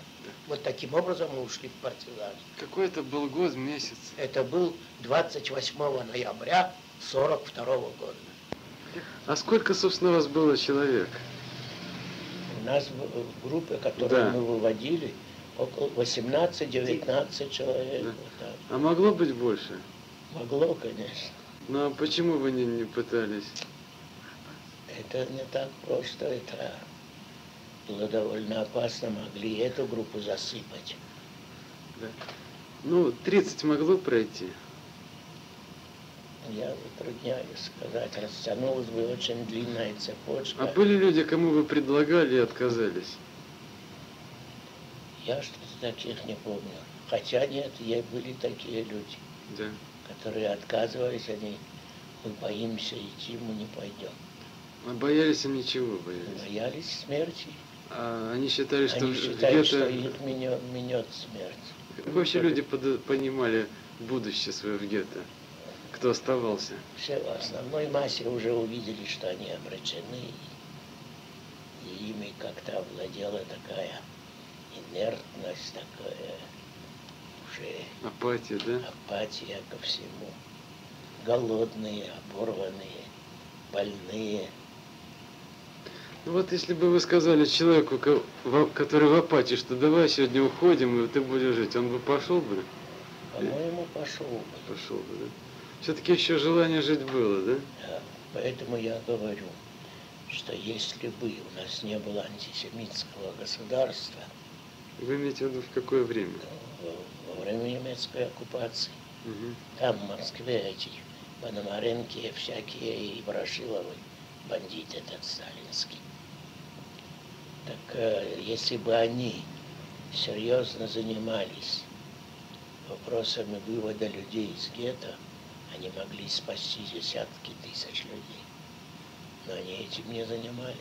Вот таким образом мы ушли в партизаны. Какой это был год, месяц? Это был 28 ноября 42 года. А сколько, собственно, у вас было человек? У нас в группе, которую да. мы выводили, около 18-19 человек. Да. Вот а могло быть больше? Могло, конечно. Ну а почему вы не, не пытались? Это не так просто, это было довольно опасно, могли эту группу засыпать. Да. Ну, 30 могло пройти? Я затрудняюсь сказать. Растянулась бы очень длинная цепочка. А были люди, кому вы предлагали и отказались? Я что-то таких не помню. Хотя нет, я были такие люди, да. которые отказывались, они, мы боимся идти, мы не пойдем. А боялись они чего боялись? Боялись смерти. А они считали, что они считали, что их минет, минет смерть. Как вообще люди под, понимали будущее свое в гетто? Кто оставался? Все в основной массе уже увидели, что они обречены. И ими как-то овладела такая инертность, такая уже... Апатия, да? Апатия ко всему. Голодные, оборванные, больные – ну вот если бы вы сказали человеку, который в апатии, что давай сегодня уходим, и ты будешь жить, он бы пошел бы? По-моему, пошел бы. Пошел бы, да? Все-таки еще желание жить было, да? Да, поэтому я говорю, что если бы у нас не было антисемитского государства... Вы имеете в виду в какое время? Во время немецкой оккупации. Угу. Там, в Москве, эти Пономаренки всякие и Ворошиловы, бандит этот сталинский. Так э, если бы они серьезно занимались вопросами вывода людей из гетто, они могли спасти десятки тысяч людей. Но они этим не занимались.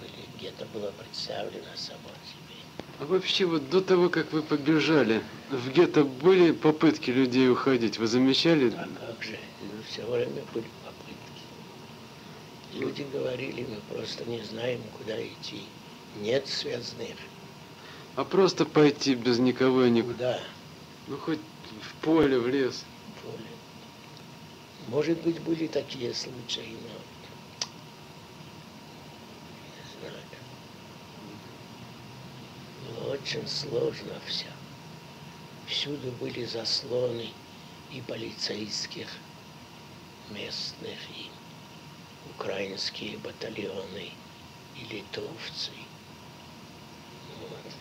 Были, гетто было представлено само себе. А вообще вот до того, как вы побежали, в гетто были попытки людей уходить? Вы замечали? А как же? Все время были Люди говорили, мы просто не знаем, куда идти. Нет связных. А просто пойти без никого и никуда? Куда? Ну, хоть в поле, в лес. Может быть, были такие случаи, но. Было очень сложно все. Всюду были заслоны и полицейских, местных, и украинские батальоны и литовцы. Вот.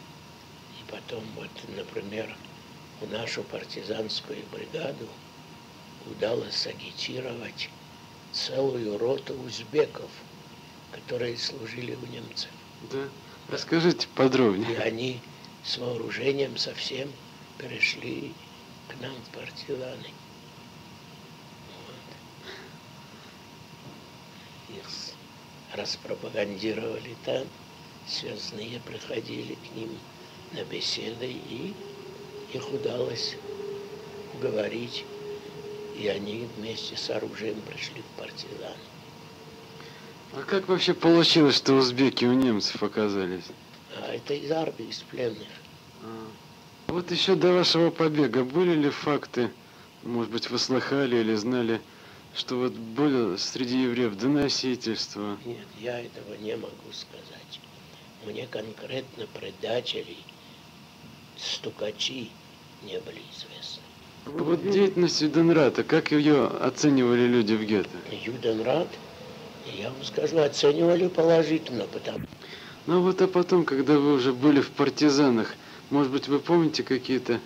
И потом, вот, например, в нашу партизанскую бригаду удалось агитировать целую роту узбеков, которые служили у немцев. Да? Расскажите подробнее. И они с вооружением совсем перешли к нам в партизаны. Вот. Их распропагандировали там, связные приходили к ним на беседы, и их удалось уговорить, и они вместе с оружием пришли в партизаны. А как вообще получилось, что узбеки у немцев оказались? А это из армии, из пленных. А. Вот еще до вашего побега были ли факты, может быть, вы слыхали или знали, что вот было среди евреев доносительство? Нет, я этого не могу сказать. Мне конкретно предателей, стукачи не были известны. Вот деятельность Юденрата, как ее оценивали люди в гетто? Юденрат, я вам скажу, оценивали положительно, потому Ну вот а потом, когда вы уже были в партизанах, может быть, вы помните какие-то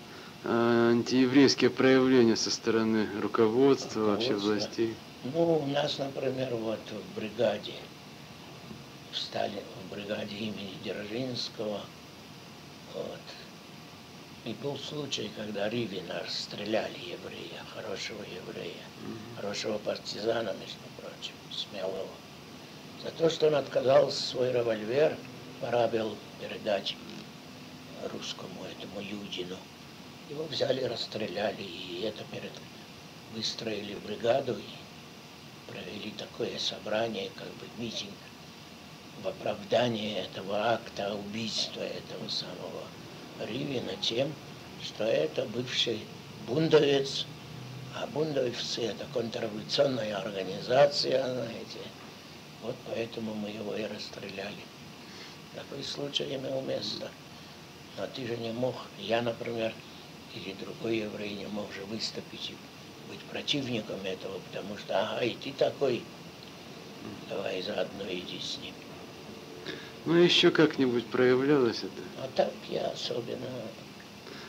э, антиеврейские проявления со стороны руководства, вообще властей? Ну, у нас, например, вот в бригаде, в Сталин, в бригаде имени Дзержинского, вот. И был случай, когда Ривина расстреляли еврея, хорошего еврея, хорошего партизана, между прочим, смелого. За то, что он отказался свой револьвер, пора был передать русскому этому Юдину. Его взяли, расстреляли, и это перед выстроили бригаду и провели такое собрание, как бы митинг в оправдание этого акта убийства этого самого Ривина тем, что это бывший бундовец, а бундовцы это контрреволюционная организация, знаете. Вот поэтому мы его и расстреляли. Такой случай имел место. Но ты же не мог, я, например, или другой еврей не мог же выступить и быть противником этого, потому что, ага, и ты такой, давай заодно иди с ним. Ну еще как-нибудь проявлялось это? А так я особенно,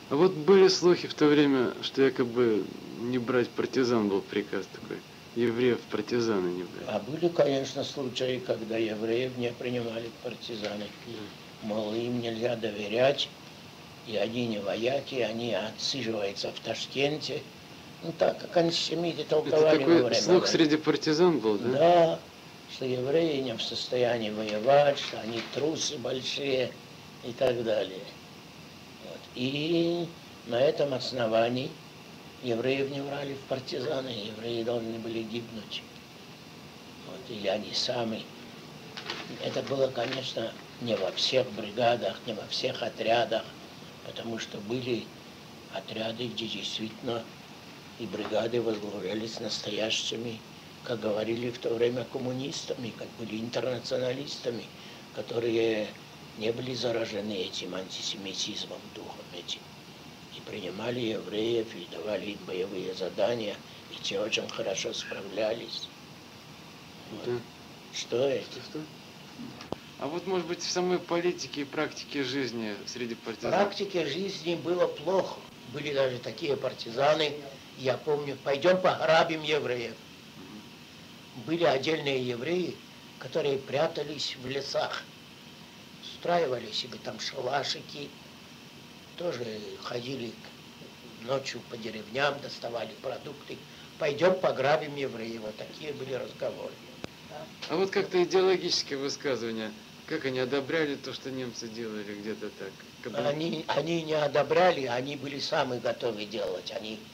А вот были слухи в то время, что якобы не брать партизан был приказ такой. Евреев партизаны не брать. а были, конечно, случаи, когда евреев не принимали партизаны. Мол, им нельзя доверять, и они не вояки, они отсиживаются в Ташкенте. Ну так, как антисемиты Это толковали во такой время слух войны. среди партизан был, да? Да, что евреи не в состоянии воевать, что они трусы большие и так далее. Вот. И на этом основании евреев не брали в партизаны, евреи должны были гибнуть. Вот. Или они сами. Это было, конечно, не во всех бригадах, не во всех отрядах, потому что были отряды, где действительно и бригады возглавлялись настоящими как говорили в то время коммунистами, как были интернационалистами, которые не были заражены этим антисемитизмом, духом этим. И принимали евреев, и давали им боевые задания, и те очень хорошо справлялись. Вот. Да. Что это? Что? А вот, может быть, в самой политике и практике жизни среди В партизан? практике жизни было плохо. Были даже такие партизаны, я помню, пойдем пограбим евреев. Были отдельные евреи, которые прятались в лесах, устраивали себе там шалашики, тоже ходили ночью по деревням, доставали продукты. Пойдем пограбим евреев. Вот такие были разговоры. А вот как-то идеологические высказывания, как они одобряли то, что немцы делали где-то так? Бы- Они, они не одобряли, они были сами готовы делать. Они,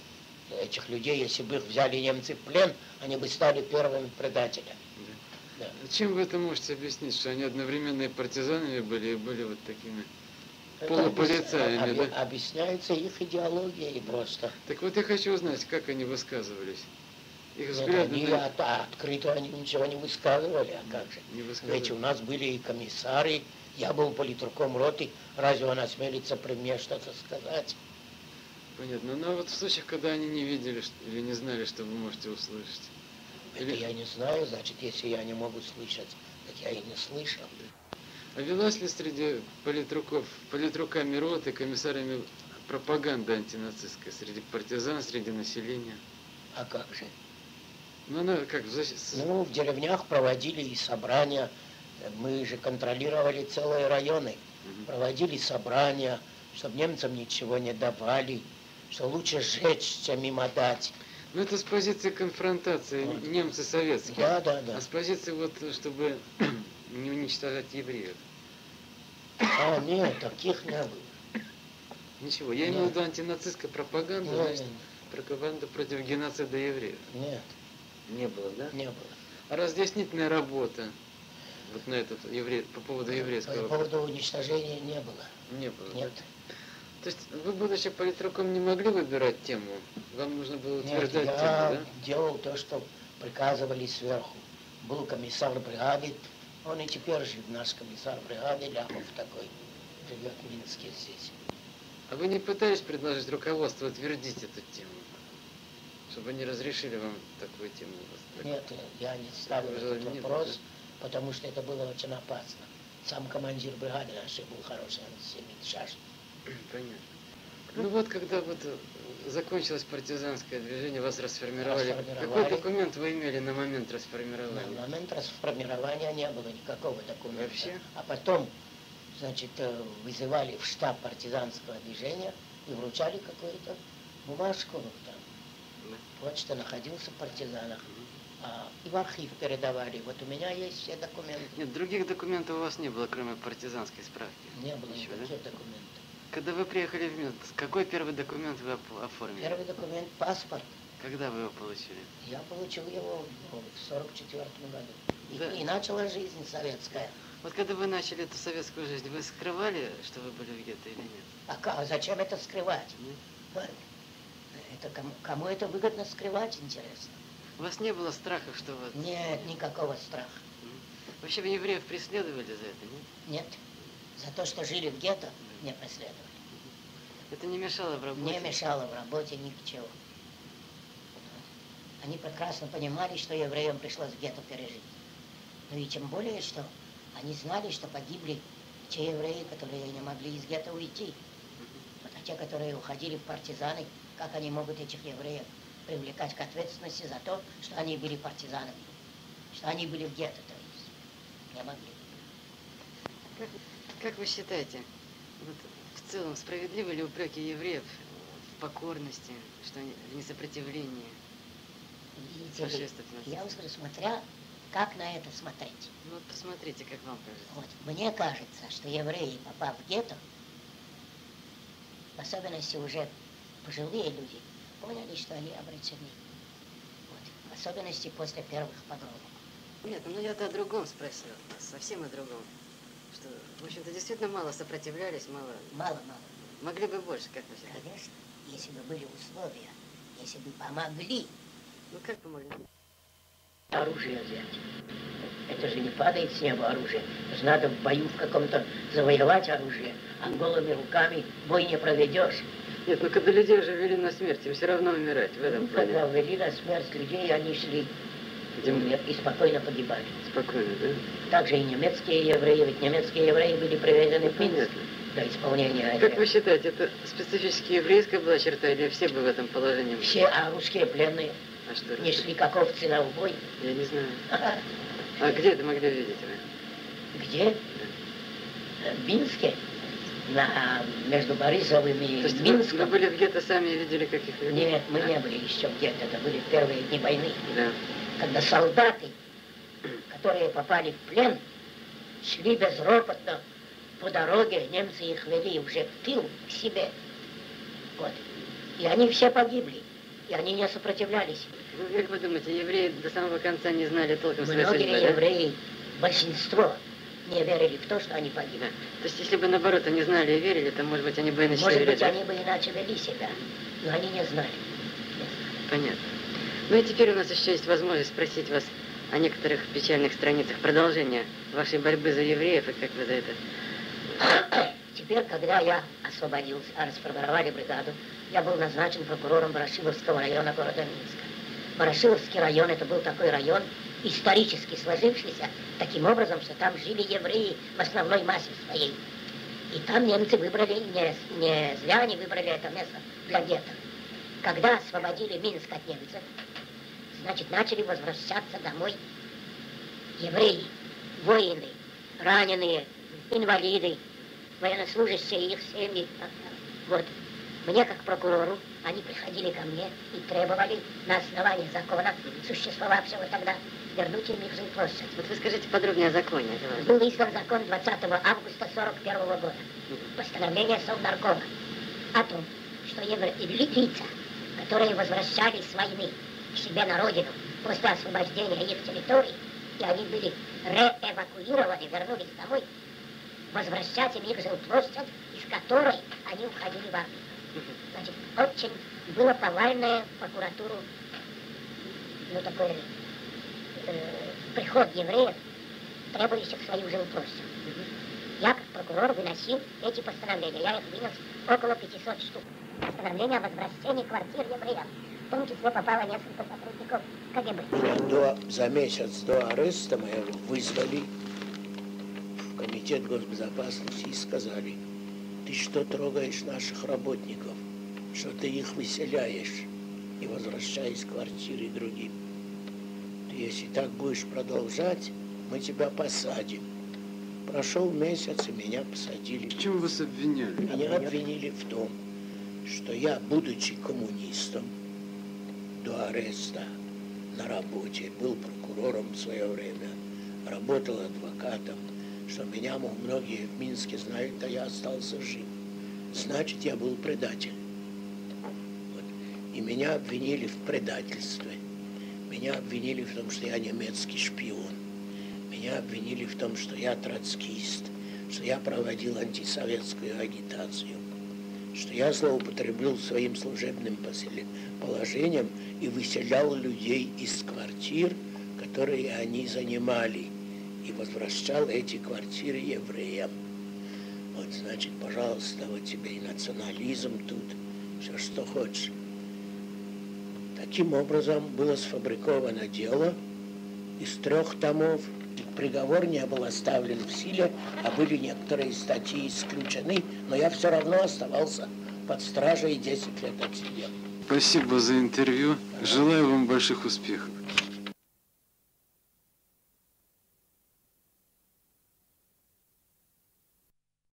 этих людей, если бы их взяли немцы в плен, они бы стали первыми предателями. Да. Чем вы это можете объяснить, что они одновременно и партизанами были, и были вот такими? Это Полуполицаями, объяс- да? Объясняется их идеологией просто. Так вот я хочу узнать, как они высказывались. Их Нет, взгляды они на- от- открыто они ничего не высказывали, а как же. не высказывали. Ведь у нас были и комиссары, я был политруком роты, разве он осмелится при мне что-то сказать? Понятно. Но вот в случаях, когда они не видели или не знали, что вы можете услышать. Это Или- я не знаю, значит, если я не могу слышать, так я и не слышал. А велась ли среди политруков, политруками роты, комиссарами пропаганда антинацистская среди партизан, среди населения? А как же? Ну, ну как, Ну, в деревнях проводили и собрания. Мы же контролировали целые районы. Мгм. Проводили собрания, чтобы немцам ничего не давали, что лучше сжечь, чем им отдать. ну, это с позиции конфронтации Вот. немцы советские. Да, да, да. А с позиции вот, чтобы не уничтожать евреев. А, нет, таких не было. Ничего, я Нет. имею в виду антинацистская пропаганда, Не, значит, пропаганда против геноцида евреев. Нет, Не было, да? не было. А разъяснительная работа вот на этот еврей, по поводу еврейского По поводу уничтожения не было. не было. да? Нет. То есть вы, будучи политруком, не могли выбирать тему? Вам нужно было Нет, утверждать я тему, да? делал то, что приказывали сверху. Был комиссар бригады, он и теперь жив, наш комиссар бригады, Ляхов такой, живет в Минске здесь. А вы не пытались предложить руководству утвердить эту тему? Чтобы они разрешили вам такую тему? Нет, я не ставил Вы этот не вопрос, потому что это было очень опасно. Сам командир бригады нашей был хороший антисемит, Шаш. Понятно. Ну вот, когда вот э, закончилось партизанское движение, вас расформировали. Расформировали. Какой документ вы имели на момент На расформирования? момент расформирования не было никакого документа. Вообще? А потом, значит, э, вызывали в штаб партизанского движения и вручали какую-то бумажку ну, там. Да. Вот что находился в партизанах. А, и в архив передавали. Вот у меня есть все документы. Нет, других документов у вас не было, кроме партизанской справки. Не было да? никаких документов. Когда вы приехали в Минск, какой первый документ вы оформили? Первый документ – паспорт. Когда вы его получили? Я получил его ну, в 44 году. И, Да. и начала жизнь советская. Вот когда вы начали эту советскую жизнь, вы скрывали, что вы были в гетто или нет? А, ка- а зачем это скрывать? Нет? Вот. Это кому, кому это выгодно скрывать, интересно? У вас не было страха, что вот... Нет, никакого страха. Вообще вы евреев преследовали за это, нет? Нет. За то, что жили в гетто, не преследовали. Это не мешало в работе? Не мешало в работе ни к чему. Они прекрасно понимали, что евреям пришлось гетто пережить. Ну и тем более, что они знали, что погибли те евреи, которые не могли из гетто уйти. Вот, а те, которые уходили в партизаны, как они могут этих евреев привлекать к ответственности за то, что они были партизанами, что они были в гетто, то есть не могли. Как вы считаете, вот в целом справедливы ли упреки евреев в покорности, что они в несопротивлении? Фашистов я уже смотря, как на это смотреть. Ну вот посмотрите, как вам кажется. Вот, мне кажется, что евреи, попав в гетто, в особенности уже пожилые люди, поняли, что они обречены. Вот, в особенности после первых погромов. Нет, ну я-то о другом спросил, совсем о другом. Что, в общем-то, действительно мало сопротивлялись, мало... Мало-мало. Могли бы больше, как вы считаете? Конечно, если бы были условия, если бы помогли Ну как помогли? оружие взять. Это же не падает с неба оружие. Это же надо в бою в каком-то завоевать оружие, а голыми руками бой не проведешь. Нет, ну когда людей уже вели на смерть, им все равно умирать в этом Ну, плане. Когда ввели на смерть людей, они шли Где- и спокойно погибали. Спокойно, да? Также и немецкие евреи, ведь немецкие евреи были привезены в Минск для исполнения Как вы считаете, это специфически еврейская была черта, или все бы в этом положении были? Все а русские пленные А что? не шли как овцы на убой. Я не знаю. А где это могли видеть вы? Где? В Минске. На, между Борисовым и То есть вы, Минском. вы были в гетто сами и видели каких людей? Нет, мы А? не были еще где-то. Это были первые дни войны. Да. Когда солдаты, которые попали в плен, шли безропотно по дороге, немцы их вели уже в тыл к себе. Вот. И они все погибли. И они не сопротивлялись. Ну, как вы думаете, евреи до самого конца не знали толком своей судьбы, Многие да? евреи, большинство, не верили в то, что они погибли. То есть, если бы наоборот они знали и верили, то, может быть, они бы и начали Может верить. быть, да? они бы иначе вели себя, но они не знали. Понятно. Ну и теперь у нас еще есть возможность спросить вас о некоторых печальных страницах продолжения вашей борьбы за евреев и как вы за это... Теперь, когда я освободился, а расформировали бригаду, я был назначен прокурором Ворошиловского района города Минска. Ворошиловский район это был такой район, исторически сложившийся таким образом, что там жили евреи в основной массе своей. И там немцы выбрали, не, не зря они выбрали это место для гетто. Когда освободили Минск от немцев, Значит, начали возвращаться домой евреи, воины, раненые, инвалиды, военнослужащие, их семьи. Вот. Мне, как прокурору, они приходили ко мне и требовали на основании закона, существовавшего тогда, вернуть им их жилплощадь. Вот вы скажите подробнее о законе. Был издан закон 20 августа 41 года. Постановление Совнаркома о том, что евре... лица, которые возвращались с войны к себе на родину после освобождения их территорий, и они были реэвакуированы, вернулись домой, возвращать им их жилплощадь, из которой они уходили в армию. Значит, очень было повальное прокуратуру, ну, такой э, приход евреев, требующих свою жилплощадь. Я, как прокурор, выносил эти постановления. Я их вынес около 500 штук. Постановление о возвращении квартир евреев. В том числе попало несколько сотрудников КГБ. До, за месяц до ареста моего вызвали в комитет госбезопасности и сказали, ты что трогаешь наших работников, что ты их выселяешь и возвращаешь квартиры другим. Ты если так будешь продолжать, мы тебя посадим. Прошел месяц, и меня посадили. В чем вас обвиняли? Меня обвинили в том, что я, будучи коммунистом, до ареста на работе, был прокурором в свое время, работал адвокатом, что меня, многие в Минске знают, а я остался жив. Значит, я был предатель. Вот. И меня обвинили в предательстве. Меня обвинили в том, что я немецкий шпион. Меня обвинили в том, что я троцкист, что я проводил антисоветскую агитацию, что я злоупотребил своим служебным положением и выселял людей из квартир, которые они занимали и возвращал эти квартиры евреям. Вот, значит, пожалуйста, вот тебе и национализм тут, все, что хочешь. Таким образом было сфабриковано дело из трех томов. Приговор не был оставлен в силе, а были некоторые статьи исключены, но я все равно оставался под стражей и 10 лет отсидел. Спасибо за интервью. Желаю вам больших успехов.